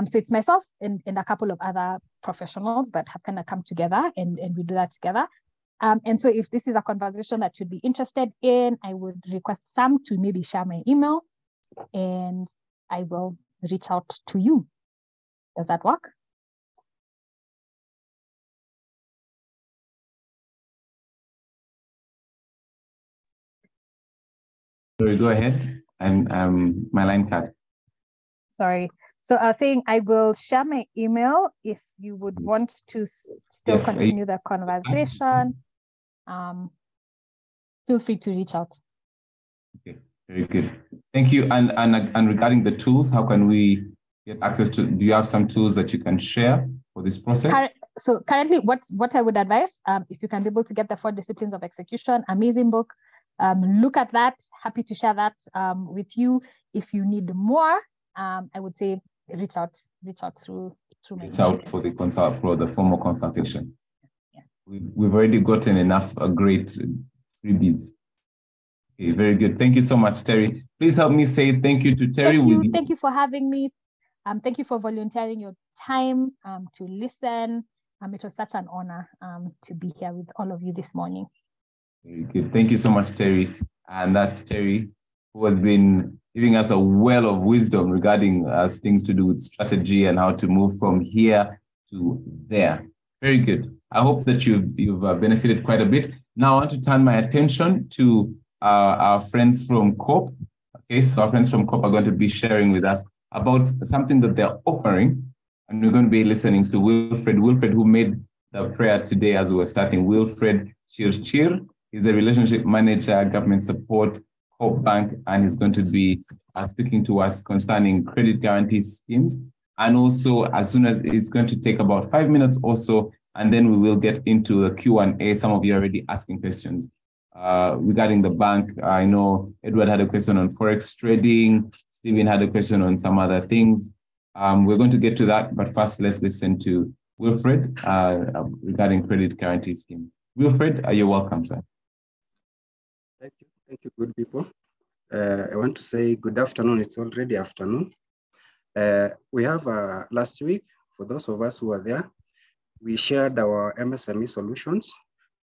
So it's myself and, and a couple of other professionals that have kind of come together and, and we do that together. Um, and so if this is a conversation that you'd be interested in, I would request Sam to maybe share my email and I will reach out to you. Does that work? Sorry, go ahead. I'm um, my line cut. Sorry. So I was saying I will share my email if you would want to still yes, continue I, the conversation um, feel free to reach out. Okay, very good. Thank you. And, and, and regarding the tools, how can we get access to, do you have some tools that you can share for this process? So currently what, what I would advise, um, if you can be able to get the four disciplines of execution, amazing book, um, look at that, happy to share that um, with you. If you need more, um, I would say reach out, reach out through, through my Reach out for the consult, for the formal consultation we've already gotten enough uh, great freebies. Okay, very good. Thank you so much, Terry. Please help me say thank you to Terry. Thank you, thank you for having me. Um, thank you for volunteering your time um, to listen. Um, it was such an honor um, to be here with all of you this morning. Very good. Thank you so much, Terry. And that's Terry, who has been giving us a well of wisdom regarding uh, things to do with strategy and how to move from here to there. Very good. I hope that you've, you've uh, benefited quite a bit. Now I want to turn my attention to uh, our friends from Co-op. Okay, so our friends from Co-op are going to be sharing with us about something that they're offering. And we're going to be listening to Wilfred. Wilfred, who made the prayer today as we were starting. Wilfred Chirchir is a relationship manager, government support, Co-op Bank, and he's going to be uh, speaking to us concerning credit guarantee schemes. And also, as soon as it's going to take about five minutes or so, and then we will get into the Q&A. Some of you are already asking questions uh, regarding the bank. I know Edward had a question on Forex trading. Stephen had a question on some other things. Um, we're going to get to that, but first let's listen to Wilfred uh, regarding credit guarantee scheme. Wilfred, are you welcome, sir? Thank you. Thank you, good people. Uh, I want to say good afternoon. It's already afternoon. Uh, we have uh, last week, for those of us who are there, we shared our MSME solutions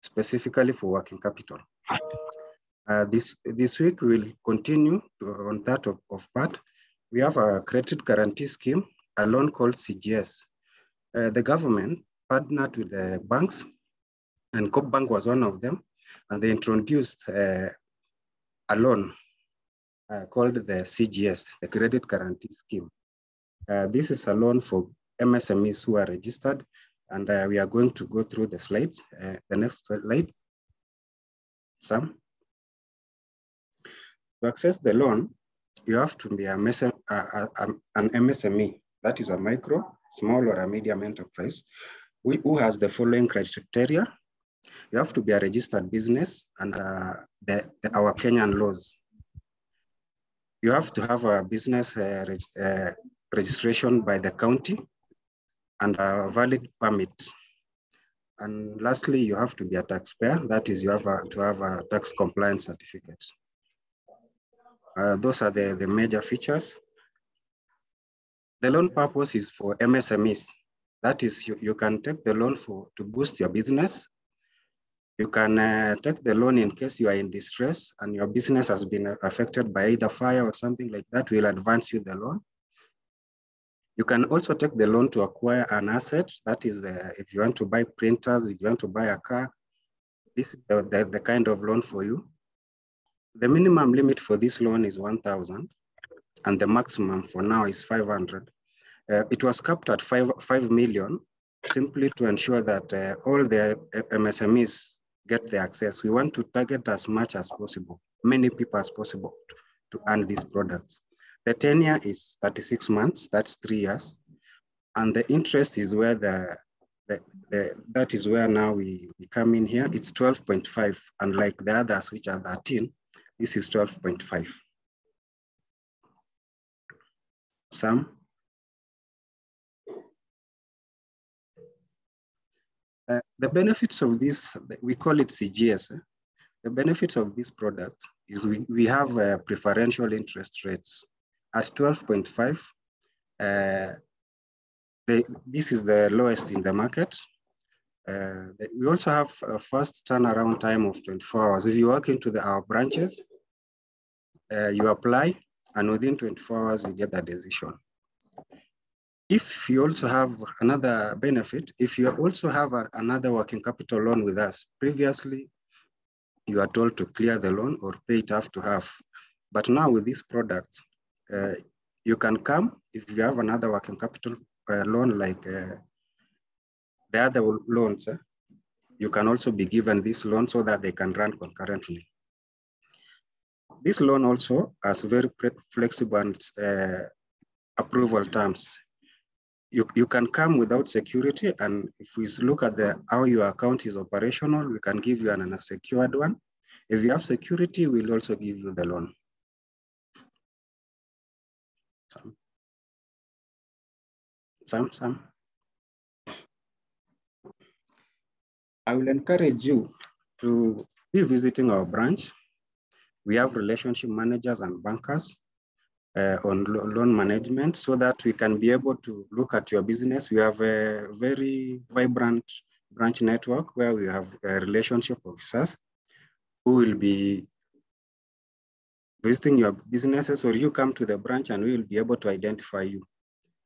specifically for working capital. Uh, this, this week, we'll continue to, on that of, of part. We have a credit guarantee scheme, a loan called CGS. Uh, the government partnered with the banks, and Co-op Bank was one of them, and they introduced uh, a loan uh, called the CGS, the Credit Guarantee Scheme. Uh, this is a loan for MSMEs who are registered and uh, we are going to go through the slides. Uh, the next slide, Sam. To access the loan, you have to be a, a, an MSME, that is a micro, small or a medium enterprise, who has the following criteria. You have to be a registered business and uh, the, the, our Kenyan laws. You have to have a business uh, reg, uh, registration by the county and a valid permit. And lastly, you have to be a taxpayer. That is, you have a, to have a tax compliance certificate. Uh, those are the, the major features. The loan purpose is for MSMEs. That is, you, you can take the loan for to boost your business. You can uh, take the loan in case you are in distress and your business has been affected by either fire or something like that, we'll advance you the loan. You can also take the loan to acquire an asset. That is, uh, if you want to buy printers, if you want to buy a car, this is the, the, the kind of loan for you. The minimum limit for this loan is 1,000 and the maximum for now is 500. Uh, it was capped at five, 5 million simply to ensure that uh, all the MSMEs get the access. We want to target as much as possible, many people as possible to, to earn these products. The tenure is 36 months, that's three years. And the interest is where the, the, the that is where now we, we come in here. It's 12.5, unlike the others, which are 13, this is 12.5. Sam? Uh, the benefits of this, we call it CGS. Eh? The benefits of this product is we, we have uh, preferential interest rates at 12.5. Uh, this is the lowest in the market. Uh, we also have a fast turnaround time of 24 hours. If you walk into the, our branches, uh, you apply, and within 24 hours, you get the decision. If you also have another benefit, if you also have a, another working capital loan with us, previously you are told to clear the loan or pay it half to half. But now with this product, uh, you can come if you have another working capital uh, loan like uh, the other loans, eh, you can also be given this loan so that they can run concurrently. This loan also has very flexible and, uh, approval terms. You, you can come without security and if we look at the how your account is operational, we can give you an unsecured one. If you have security, we'll also give you the loan. Sam. Sam, Sam. I will encourage you to be visiting our branch. We have relationship managers and bankers uh, on lo loan management so that we can be able to look at your business. We have a very vibrant branch network where we have a relationship officers who will be visiting your businesses or you come to the branch and we will be able to identify you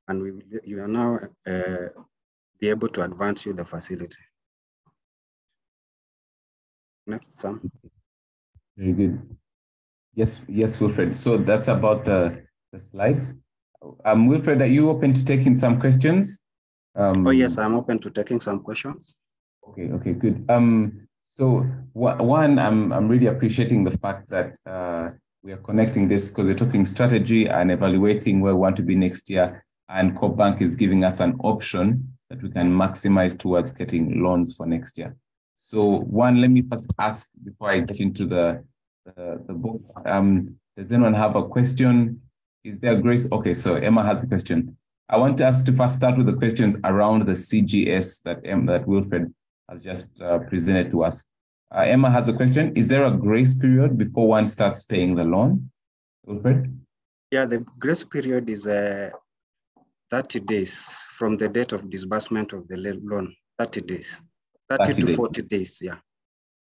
and we you are now uh, be able to advance you the facility. Next, Sam. Very good. Yes, yes, Wilfred. So that's about the, the slides. Um, Wilfred, are you open to taking some questions? Um, oh, yes, I'm open to taking some questions. Okay, okay, good. Um, so one, I'm, I'm really appreciating the fact that uh, we are connecting this because we're talking strategy and evaluating where we want to be next year. And Co-op Bank is giving us an option that we can maximize towards getting loans for next year. So one, let me first ask before I get into the, the, the book. Um, does anyone have a question? Is there grace? Okay, so Emma has a question. I want us to first start with the questions around the CGS that, um, that Wilfred has just uh, presented to us. Uh, Emma has a question. Is there a grace period before one starts paying the loan? Wilfred? Yeah, the grace period is uh, 30 days from the date of disbursement of the loan, 30 days. 30, 30 to days. 40 days, yeah.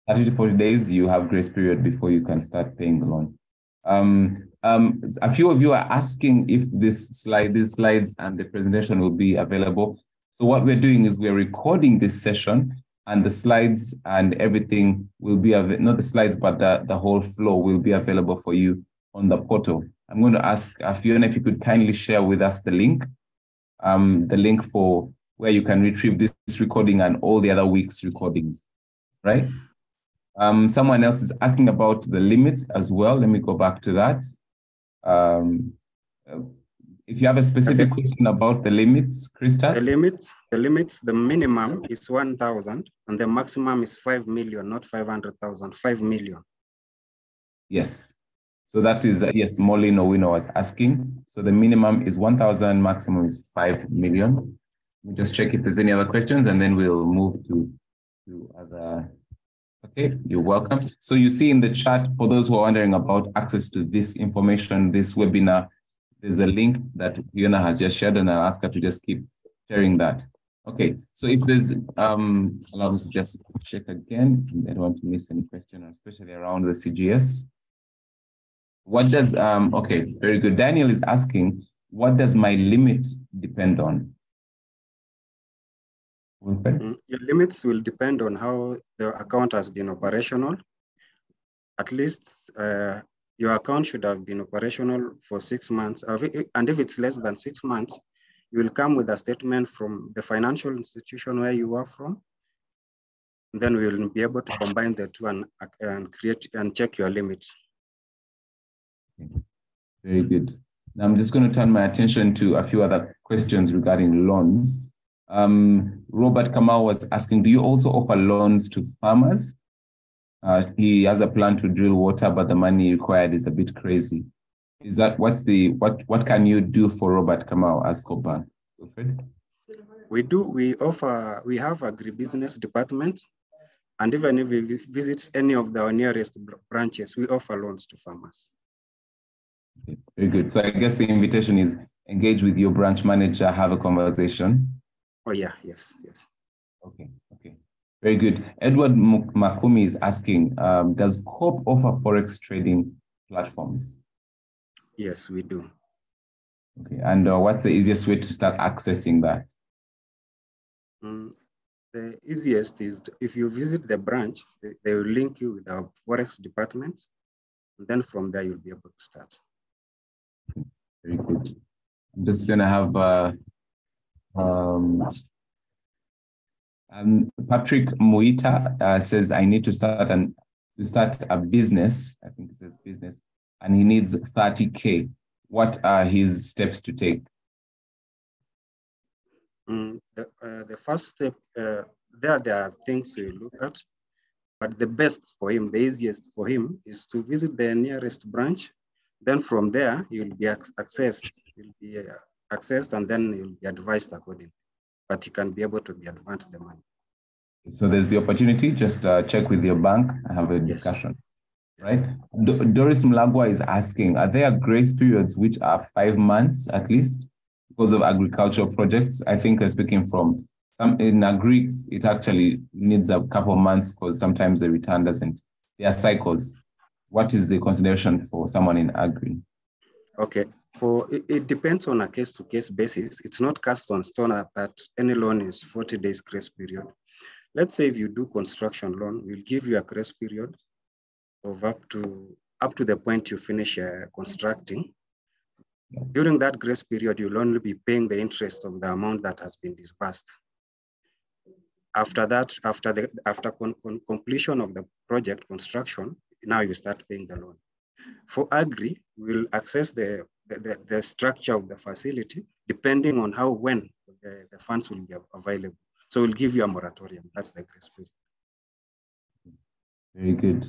30 to 40 days, you have grace period before you can start paying the loan. Um, um, a few of you are asking if this slide, these slides and the presentation will be available. So what we're doing is we're recording this session and the slides and everything will be not the slides, but the, the whole flow will be available for you on the portal. I'm going to ask Fiona if you could kindly share with us the link, um, the link for where you can retrieve this recording and all the other week's recordings, right? Um, someone else is asking about the limits as well. Let me go back to that. Um, if you have a specific okay. question about the limits, Christos? The limits, the limits, the minimum is 1,000 and the maximum is 5 million, not 500,000, 5 million. Yes. So that is, uh, yes, Molly Nowino was asking. So the minimum is 1,000, maximum is 5 million. Let me just check if there's any other questions and then we'll move to, to other. Okay, you're welcome. So you see in the chat, for those who are wondering about access to this information, this webinar, there's a link that Fiona has just shared and I'll ask her to just keep sharing that. Okay, so if there's, um, allow me to just check again. I don't want to miss any question, especially around the CGS. What does, um, okay, very good. Daniel is asking, what does my limit depend on? Mm, your limits will depend on how the account has been operational. At least uh, your account should have been operational for six months. And if it's less than six months, you will come with a statement from the financial institution where you are from. Then we will be able to combine the two and, and create and check your limits. Very good. Now I'm just going to turn my attention to a few other questions regarding loans. Um, Robert Kamau was asking, do you also offer loans to farmers? Uh, he has a plan to drill water, but the money required is a bit crazy. Is that what's the what what can you do for Robert Kamau as Co-op Bank? We do. We offer. We have agribusiness department, and even if he visits any of our nearest branches, we offer loans to farmers. Very good. So I guess the invitation is engage with your branch manager, have a conversation. Oh yeah, yes, yes. Okay. Very good. Edward Makumi is asking, um, does Co-op offer Forex trading platforms? Yes, we do. Okay, and uh, what's the easiest way to start accessing that? Mm, the easiest is if you visit the branch, they, they will link you with our Forex department. And then from there, you'll be able to start. Very good. I'm just going to have uh, um, um, Patrick Muita uh, says, I need to start an to start a business. I think it says business, and he needs 30k. What are his steps to take? Mm, the, uh, the first step, uh, there, there are things you look at, but the best for him, the easiest for him, is to visit the nearest branch. Then from there, you'll be accessed, you'll be uh, accessed, and then you'll be advised accordingly but you can be able to be advanced the money. So there's the opportunity, just uh, check with your bank, have a discussion, yes. right? Doris Mlagwa is asking, are there grace periods which are five months at least because of agricultural projects? I think uh, speaking from some in agri, it actually needs a couple of months because sometimes the return doesn't. There are cycles. What is the consideration for someone in agri? Okay, for it, it depends on a case-to-case basis. It's not cast on stone that any loan is 40 days grace period. Let's say if you do construction loan, we'll give you a grace period of up to up to the point you finish uh, constructing. During that grace period, you'll only be paying the interest of the amount that has been disbursed. After that, after the after con con completion of the project construction, now you start paying the loan. For agri, we'll access the the, the, structure of the facility, depending on how, when the, the funds will be available. So we'll give you a moratorium. That's the grace period. Very good.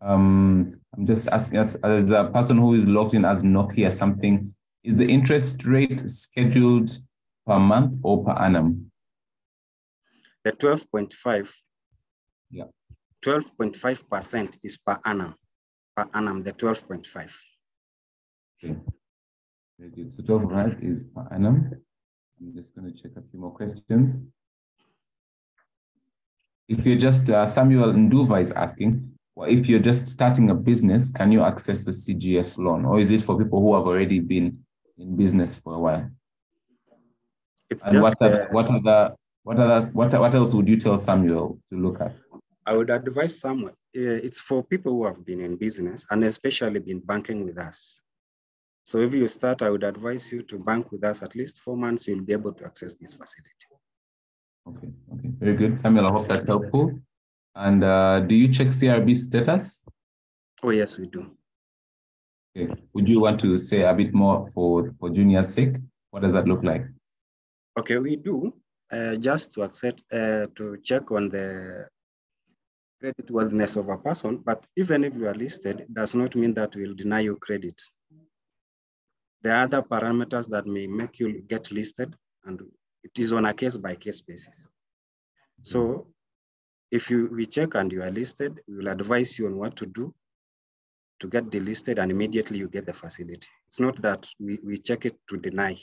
Um, I'm just asking, as, as a person who is logged in as Nokia something, is the interest rate scheduled per month or per annum? The 12.5. Yeah. 12.5% is per annum. Per annum, the 12.5. Okay. Very good. So 12 right is per annum. I'm just going to check a few more questions. If you're just, uh, Samuel Nduva is asking, well, if you're just starting a business, can you access the CGS loan? Or is it for people who have already been in business for a while? It's and what, are, what, other, what, other, what, what else would you tell Samuel to look at? I would advise someone, uh, it's for people who have been in business and especially been banking with us. So if you start, I would advise you to bank with us at least four months, you'll be able to access this facility. Okay, okay, very good. Samuel, I hope that's helpful. And uh, do you check CRB status? Oh, yes, we do. Okay. Would you want to say a bit more for, for junior's sake? What does that look like? Okay, we do. Uh, just to accept, uh, to check on the credit worthiness of a person, but even if you are listed, does not mean that we'll deny you credit. There are other parameters that may make you get listed, and it is on a case by case basis. So if you we check and you are listed, we will advise you on what to do to get delisted and immediately you get the facility. It's not that we, we check it to deny.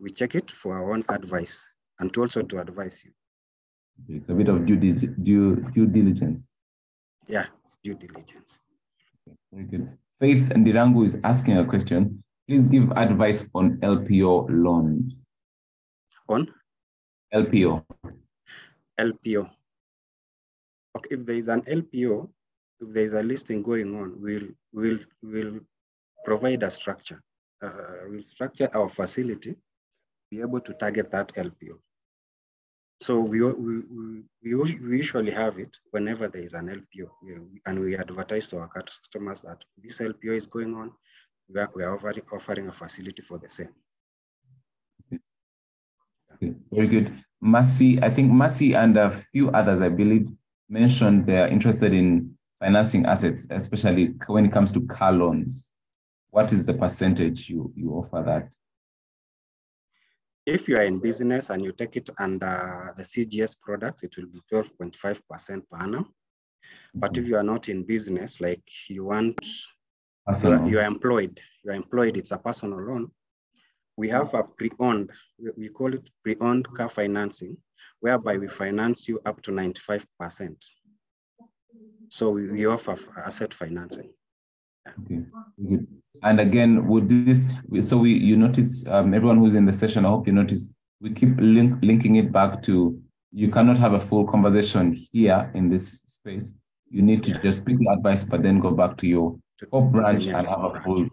We check it for our own advice and to also to advise you. It's a bit of due, due, due diligence. Yeah, it's due diligence. Okay, very good. Faith Ndirangu is asking a question. Please give advice on LPO loans. On? LPO. LPO. Okay, if there is an LPO, if there is a listing going on, we'll, we'll, we'll provide a structure. Uh, we'll structure our facility, be able to target that LPO. So we, we, we, we usually have it whenever there is an LPO and we advertise to our customers that this LPO is going on, we are, we are offering, offering a facility for the same. Okay, very good. Mercy, I think Mercy and a few others, I believe, mentioned they're interested in financing assets, especially when it comes to car loans. What is the percentage you, you offer that? If you are in business and you take it under the CGS product, it will be 12.5% per annum. But if mm-hmm. you are not in business, like you want, you are, you are, employed, you are employed, it's a personal loan. We have a pre-owned, we call it pre-owned car financing, whereby we finance you up to 95%. So we offer asset financing. Okay, good. And again, would this, so we, you notice, um, everyone who's in the session, I hope you notice, we keep link, linking it back to, you cannot have a full conversation here in this space. You need to yeah. just pick the advice, but then go back to your top branch and have a full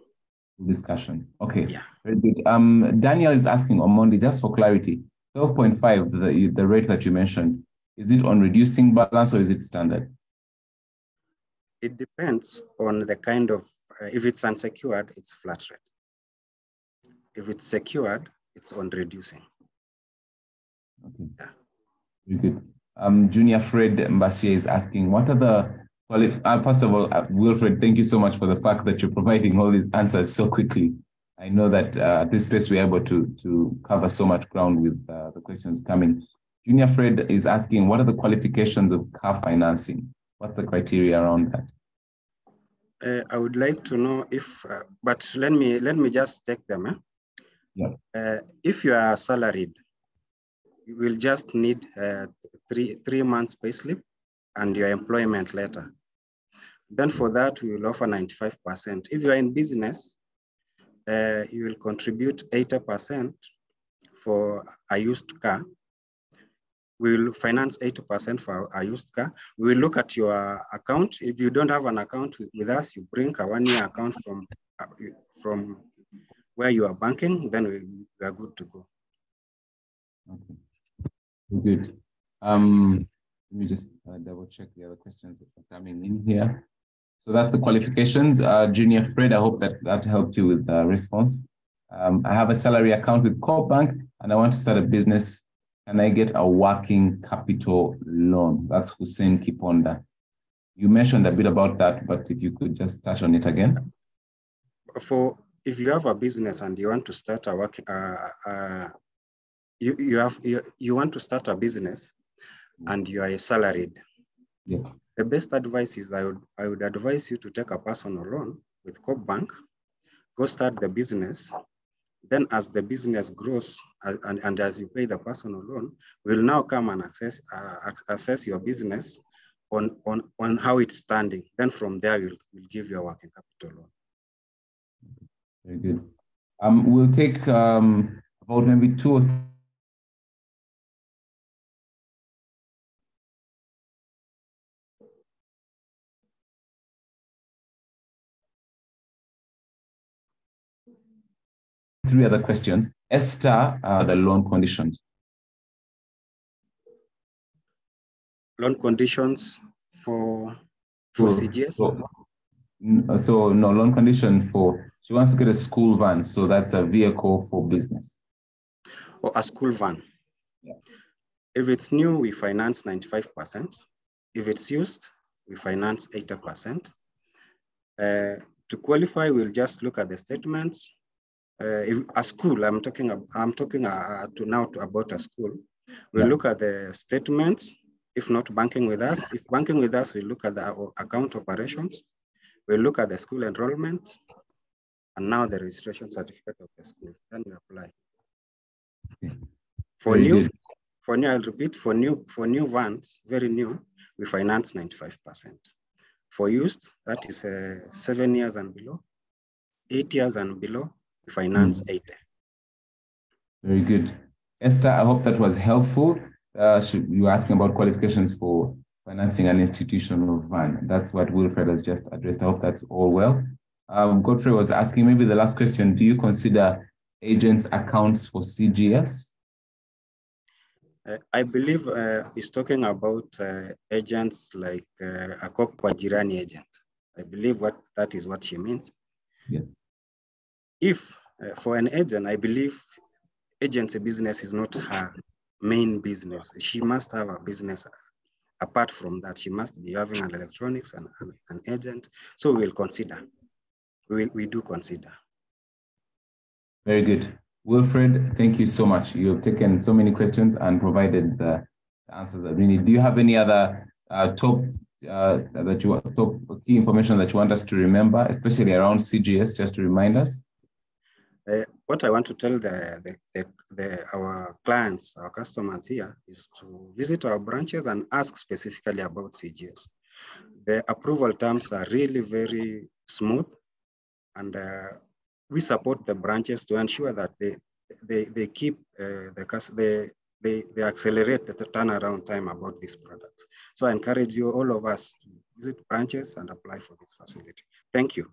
discussion. Okay, yeah. very good. Um, Daniel is asking on Monday, just for clarity, 12.5, the, the rate that you mentioned, is it on reducing balance or is it standard? It depends on the kind of uh, if it's unsecured, it's flat rate. If it's secured, it's on reducing. Okay. Yeah. Very good. Um, Junior Fred Mbasia is asking, what are the, well, if, uh, first of all, uh, Wilfred, thank you so much for the fact that you're providing all these answers so quickly. I know that uh, at this space we're able to, to cover so much ground with uh, the questions coming. Junior Fred is asking, what are the qualifications of car financing? What's the criteria around that? Uh, I would like to know if, uh, but let me let me just take them. Eh? Yeah. Uh, if you are salaried, you will just need uh, three three months payslip and your employment letter. Then for that, we will offer 95%. If you are in business, uh, you will contribute 80% for a used car we will finance 80% for a used car. We will look at your account. If you don't have an account with, us, you bring a one-year account from, from where you are banking, then we, we are good to go. Okay, good. Um, let me just uh, double check the other questions that are coming in here. So that's the qualifications. Uh, Junior Fred, I hope that that helped you with the response. Um, I have a salary account with Co-op Bank and I want to start a business can I get a working capital loan? That's Hussein Kiponda. You mentioned a bit about that, but if you could just touch on it again. For if you have a business and you want to start a work, uh, uh, you, you have you, you want to start a business and you are salaried. Yes. The best advice is I would I would advise you to take a personal loan with Co-op Bank, go start the business, then as the business grows uh, and, and as you pay the personal loan, we'll now come and access, uh, assess your business on, on, on how it's standing. Then from there, we'll, we'll give you a working capital loan. Very good. Um, we'll take um, about maybe two or three other questions. Esther, uh, the loan conditions. loan conditions for for So- CGS. So, so no loan condition for she wants to get a school van, so that's a vehicle for business. or a school van. Yeah. If it's new, we finance 95%. If it's used, we finance 80%. Uh, to qualify, we'll just look at the statements. Uh, if a school, I'm talking, I'm talking uh, to now to about a school. We'll Yeah. look at the statements. If not banking with us, if banking with us, we look at the account operations. We look at the school enrollment, and now the registration certificate of the school. Then we apply. For Very new, good. for new, I'll repeat, for new, for new vans, very new, we finance 95%. For used, that is uh, seven years and below, eight years and below, finance 80. Very good. Esther, I hope that was helpful. Uh, should- you were asking about qualifications for financing an institutional fund. That's what Wilfred has just addressed. I hope that's all well. Um, Godfrey was asking maybe the last question Do you consider agents' accounts for CGS? Uh, I believe uh, he's talking about uh, agents like uh, a Jirani agent. I believe what that is what she means. Yes. If uh, for an agent, I believe agency business is not her main business. She must have a business apart from that. She must be having an electronics and an, agent. So we'll consider. We, we do consider. Very good. Wilfred, thank you so much. You have taken so many questions and provided the answers that we need. Do you have any other uh, top uh, that you top key information that you want us to remember, especially around CGS, just to remind us? What I want to tell the, the, the, the, our clients, our customers here, is to visit our branches and ask specifically about CGS. The approval terms are really very smooth, and uh, we support the branches to ensure that they they, they keep uh, the they, they they accelerate the turnaround time about these products. So I encourage you, all of us, to visit branches and apply for this facility. Thank you.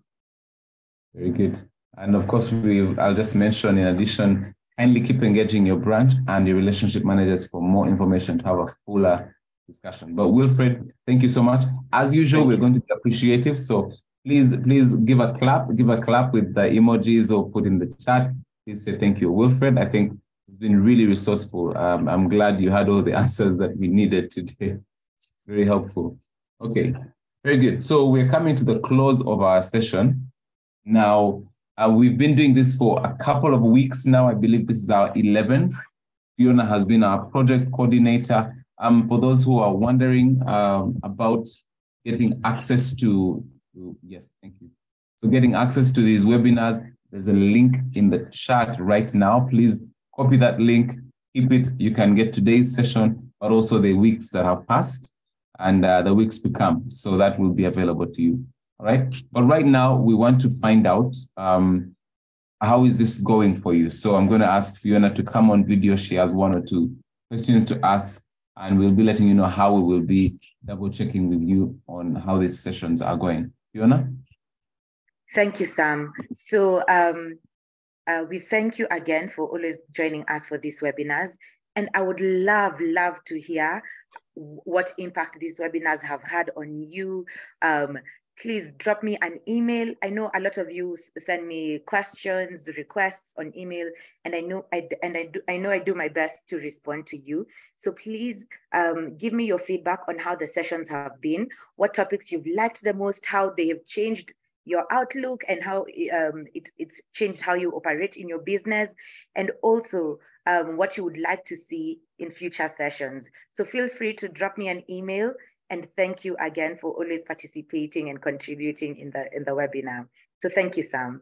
Very good. And of course, we I'll just mention in addition, kindly keep engaging your branch and your relationship managers for more information to have a fuller discussion. But Wilfred, thank you so much. As usual, Thank we're you. going to be appreciative. So please, please give a clap, give a clap with the emojis or put in the chat. Please say thank you. Wilfred, I think it's been really resourceful. Um, I'm glad you had all the answers that we needed today. It's very helpful. Okay, very good. So we're coming to the close of our session. Now, uh, we've been doing this for a couple of weeks now. I believe this is our 11th. Fiona has been our project coordinator. Um, for those who are wondering um, about getting access to, to, yes, thank you. So getting access to these webinars, there's a link in the chat right now. Please copy that link, keep it. You can get today's session, but also the weeks that have passed and uh, the weeks to come. So that will be available to you. Right. But right now, we want to find out um, how is this going for you. So I'm going to ask Fiona to come on video. She has one or two questions to ask, and we'll be letting you know how we will be double checking with you on how these sessions are going. Fiona? Thank you, Sam. So um, uh, we thank you again for always joining us for these webinars. And I would love, love to hear what impact these webinars have had on you. Um, please drop me an email. I know a lot of you send me questions, requests on email, and I know I and I do I know I do my best to respond to you. So please um, give me your feedback on how the sessions have been, what topics you've liked the most, how they have changed your outlook and how um, it, it's changed how you operate in your business, and also um, what you would like to see in future sessions. So feel free to drop me an email and thank you again for always participating and contributing in the in the webinar. So thank you, Sam.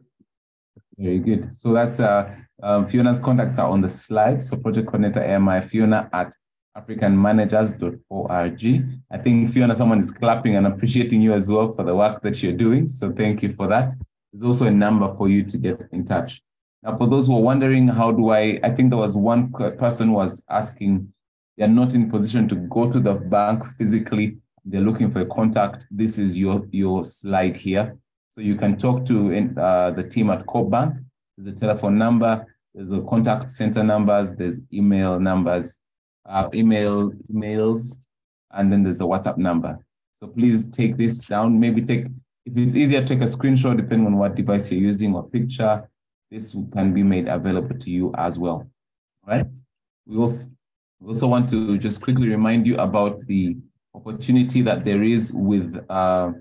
Very good. So that's uh, um, Fiona's contacts are on the slide. So project coordinator AMI Fiona at africanmanagers.org. I think Fiona, someone is clapping and appreciating you as well for the work that you're doing. So thank you for that. There's also a number for you to get in touch. Now, for those who are wondering, how do I? I think there was one person was asking. They're not in position to go to the bank physically. They're looking for a contact. This is your your slide here. So you can talk to uh, the team at Co-op Bank. There's a telephone number. There's a contact center numbers. There's email numbers, uh, email emails, and then there's a WhatsApp number. So please take this down. Maybe take, if it's easier, take a screenshot depending on what device you're using or picture. This can be made available to you as well. All right. We also, also want to just quickly remind you about the opportunity that there is with, uh,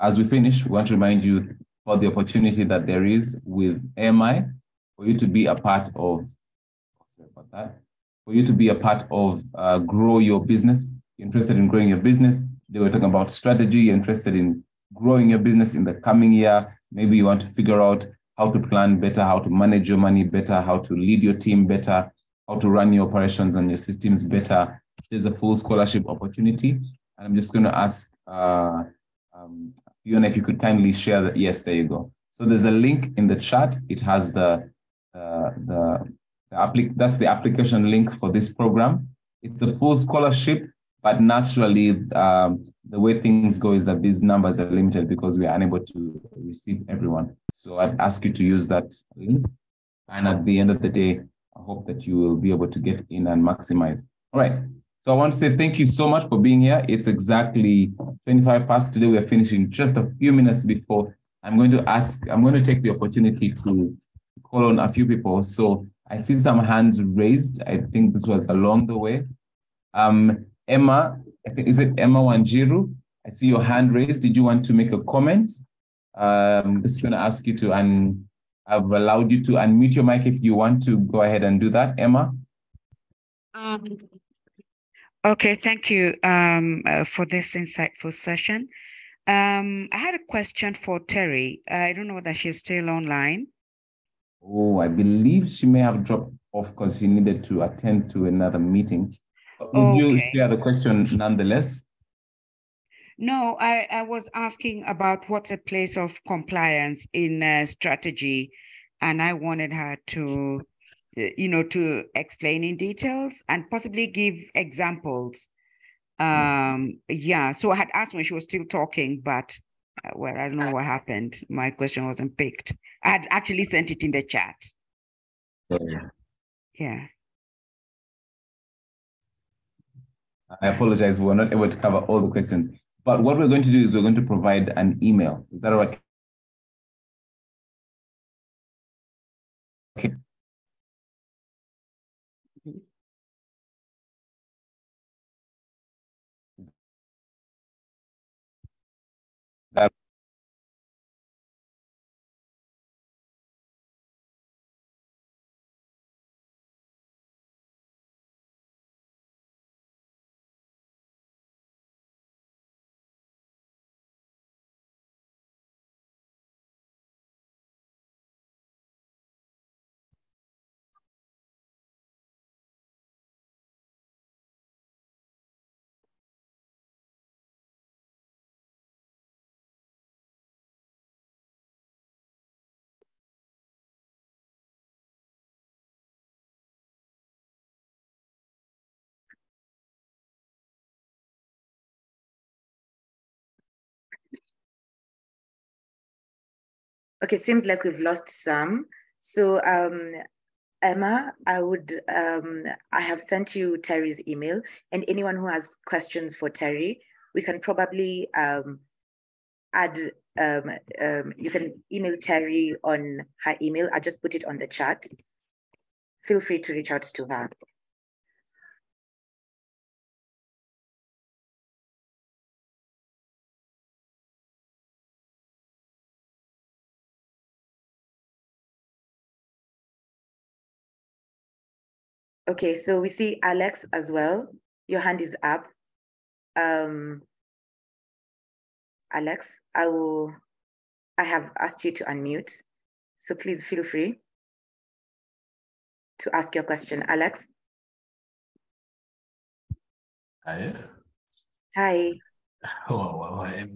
as we finish, we want to remind you about the opportunity that there is with AMI for you to be a part of, sorry about that, for you to be a part of uh, grow your business. Interested in growing your business. They were talking about strategy. You're interested in growing your business in the coming year. Maybe you want to figure out how to plan better, how to manage your money better, how to lead your team better, how to run your operations and your systems better. There's a full scholarship opportunity. And I'm just going to ask uh, um, Fiona if you could kindly share that. Yes, there you go. So there's a link in the chat. It has the uh, the, the applic- that's the application link for this program. It's a full scholarship, but naturally, um, the way things go is that these numbers are limited because we are unable to receive everyone. So I'd ask you to use that link. And at the end of the day, I hope that you will be able to get in and maximize. All right. So I want to say thank you so much for being here. It's exactly 25 past today. We're finishing just a few minutes before. I'm going to ask, I'm going to take the opportunity to call on a few people. So I see some hands raised. I think this was along the way. Um, Emma, is it Emma Wanjiru? I see your hand raised. Did you want to make a comment? Um, I'm just going to ask you to, and I've allowed you to unmute your mic if you want to go ahead and do that, Emma. Um, okay, thank you um, uh, for this insightful session. Um, I had a question for Terry. I don't know whether she's still online. Oh, I believe she may have dropped off because she needed to attend to another meeting. Would Okay. you share the question nonetheless? No, I, I was asking about what's a place of compliance in uh, strategy, and I wanted her to, you know, to explain in details and possibly give examples. Um, yeah, so I had asked when she was still talking, but uh, well, I don't know what happened. My question wasn't picked. I had actually sent it in the chat. Yeah. Yeah. I apologize, we were not able to cover all the questions. But what we're going to do is we're going to provide an email. Is that right? Okay, it seems like we've lost some. So um, Emma, I would um, I have sent you Terry's email, and anyone who has questions for Terry, we can probably um, add. Um, um, you can email Terry on her email. I just put it on the chat. Feel free to reach out to her. Okay, so we see Alex as well. Your hand is up. Um, Alex, I will, I have asked you to unmute. So please feel free to ask your question. Alex, Hi. hi. Oh, I,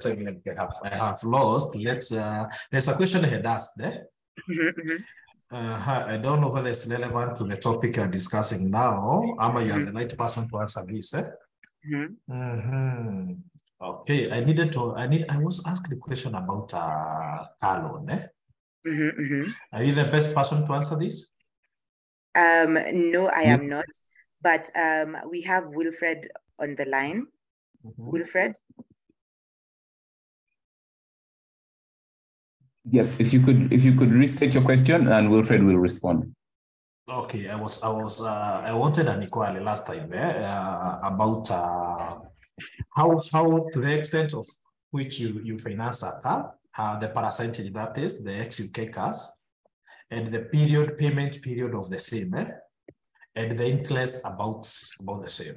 time I have, I have lost. Let's, uh, there's a question I had asked there. Mhm, mhm. Uh, I don't know whether it's relevant to the topic you're discussing now. Ama, you are the right person to answer this. Eh? Mhm. Mhm. Okay, I needed to, I need, I was asked the question about uh, car loan. Eh? Mhm, mhm. Are you the best person to answer this? Um, no, I Yeah. am not. But um, we have Wilfred on the line. Mhm. Wilfred? Yes, if you could if you could restate your question and Wilfred will respond. Okay, I was, I was, uh, I wanted an equality last time, eh, uh, about, uh, how, how to the extent of which you, you finance a car, uh, the percentage that is, the ex-UK cars, and the period, payment period of the same, eh, and the interest about, about the same.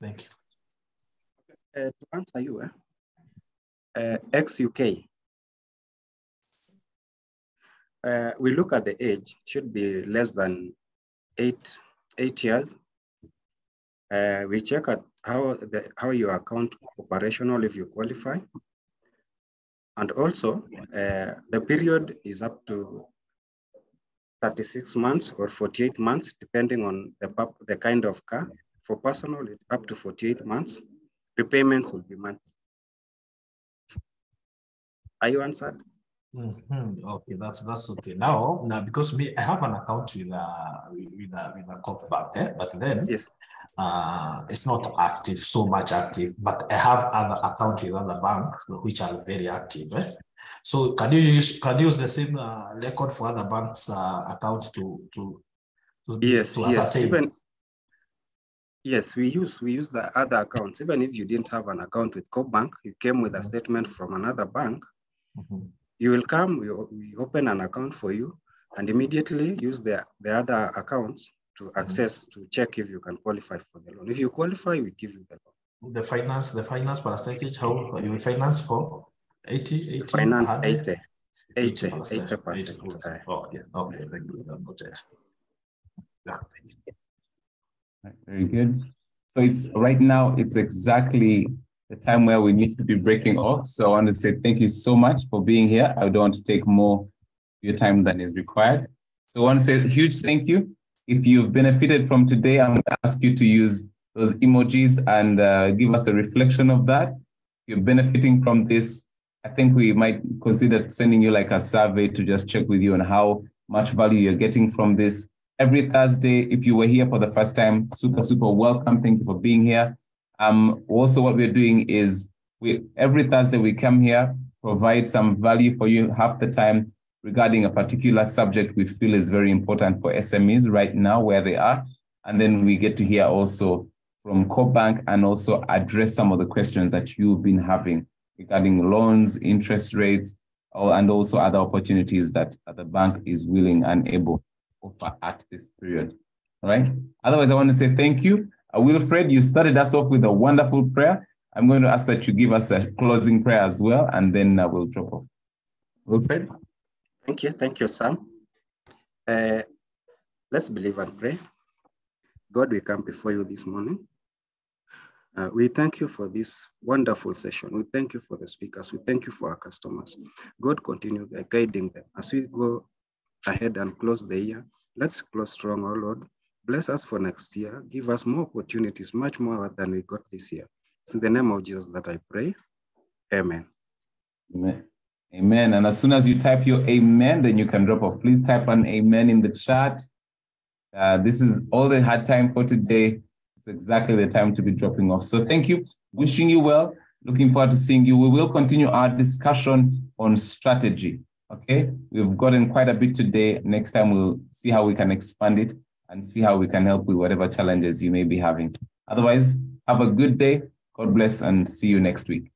Thank you. Uh, to answer you, eh, uh, ex-UK, uh, we look at the age, it should be less than eight, eight years. Uh, we check at how the how your account operational if you qualify. And also, uh, the period is up to 36 months or 48 months, depending on the, the kind of car. For personal, it's up to 48 months. Repayments will be monthly. Are you answered? Mhm, Okay, that's that's okay. Now, now because me, I have an account with uh with with a with a Co-op bank, but then Yes. uh it's not active, so much active, but I have other accounts with other banks which are very active. Eh? So can you use can you use the same uh, record for other banks uh, accounts to to to, Yes, to yes. ascertain? Even yes, we use we use the other accounts. Even if you didn't have an account with Co-op Bank, you came with a statement from another bank. Mhm. You will come, we, we open an account for you, and immediately use the the other accounts to mhm. access to check if you can qualify for the loan. If you qualify, we give you the loan. The finance, the finance percentage, how you will finance for 80, 80, Finance 80, 80, 80%, 80 percent. 80%. Uh, okay, okay, very good. Yeah, thank you. Very good. So it's right now, it's exactly the time where we need to be breaking off. So I want to say thank you so much for being here. I don't want to take more your time than is required. So I want to say a huge thank you. If you've benefited from today, I'm going to ask you to use those emojis and uh, give us a reflection of that. If you're benefiting from this, I think we might consider sending you like a survey to just check with you on how much value you're getting from this every Thursday. If you were here for the first time, super, super welcome. Thank you for being here. Um, also, what we're doing is we every Thursday we come here, provide some value for you half the time regarding a particular subject we feel is very important for SMEs right now where they are. And then we get to hear also from Co-op Bank and also address some of the questions that you've been having regarding loans, interest rates, and also other opportunities that, that the bank is willing and able to offer at this period. All right. Otherwise, I want to say thank you. Uh, Wilfred, you started us off with a wonderful prayer. I'm going to ask that you give us a closing prayer as well, and then uh, we'll drop off. Wilfred? Thank you. Thank you, Sam. Uh, let's believe and pray. God, we come before you this morning. Uh, we thank you for this wonderful session. We thank you for the speakers. We thank you for our customers. God, continue guiding them as we go ahead and close the year. Let's close strong, oh Lord. Bless us for next year. Give us more opportunities, much more than we got this year. It's in the name of Jesus that I pray. Amen. Amen. Amen. And as soon as you type your amen, then you can drop off. Please type an amen in the chat. Uh, this is all the hard time for today. It's exactly the time to be dropping off. So thank you. Wishing you well. Looking forward to seeing you. We will continue our discussion on strategy. Okay. We've gotten quite a bit today. Next time we'll see how we can expand it and see how we can help with whatever challenges you may be having. Otherwise, have a good day. God bless and see you next week.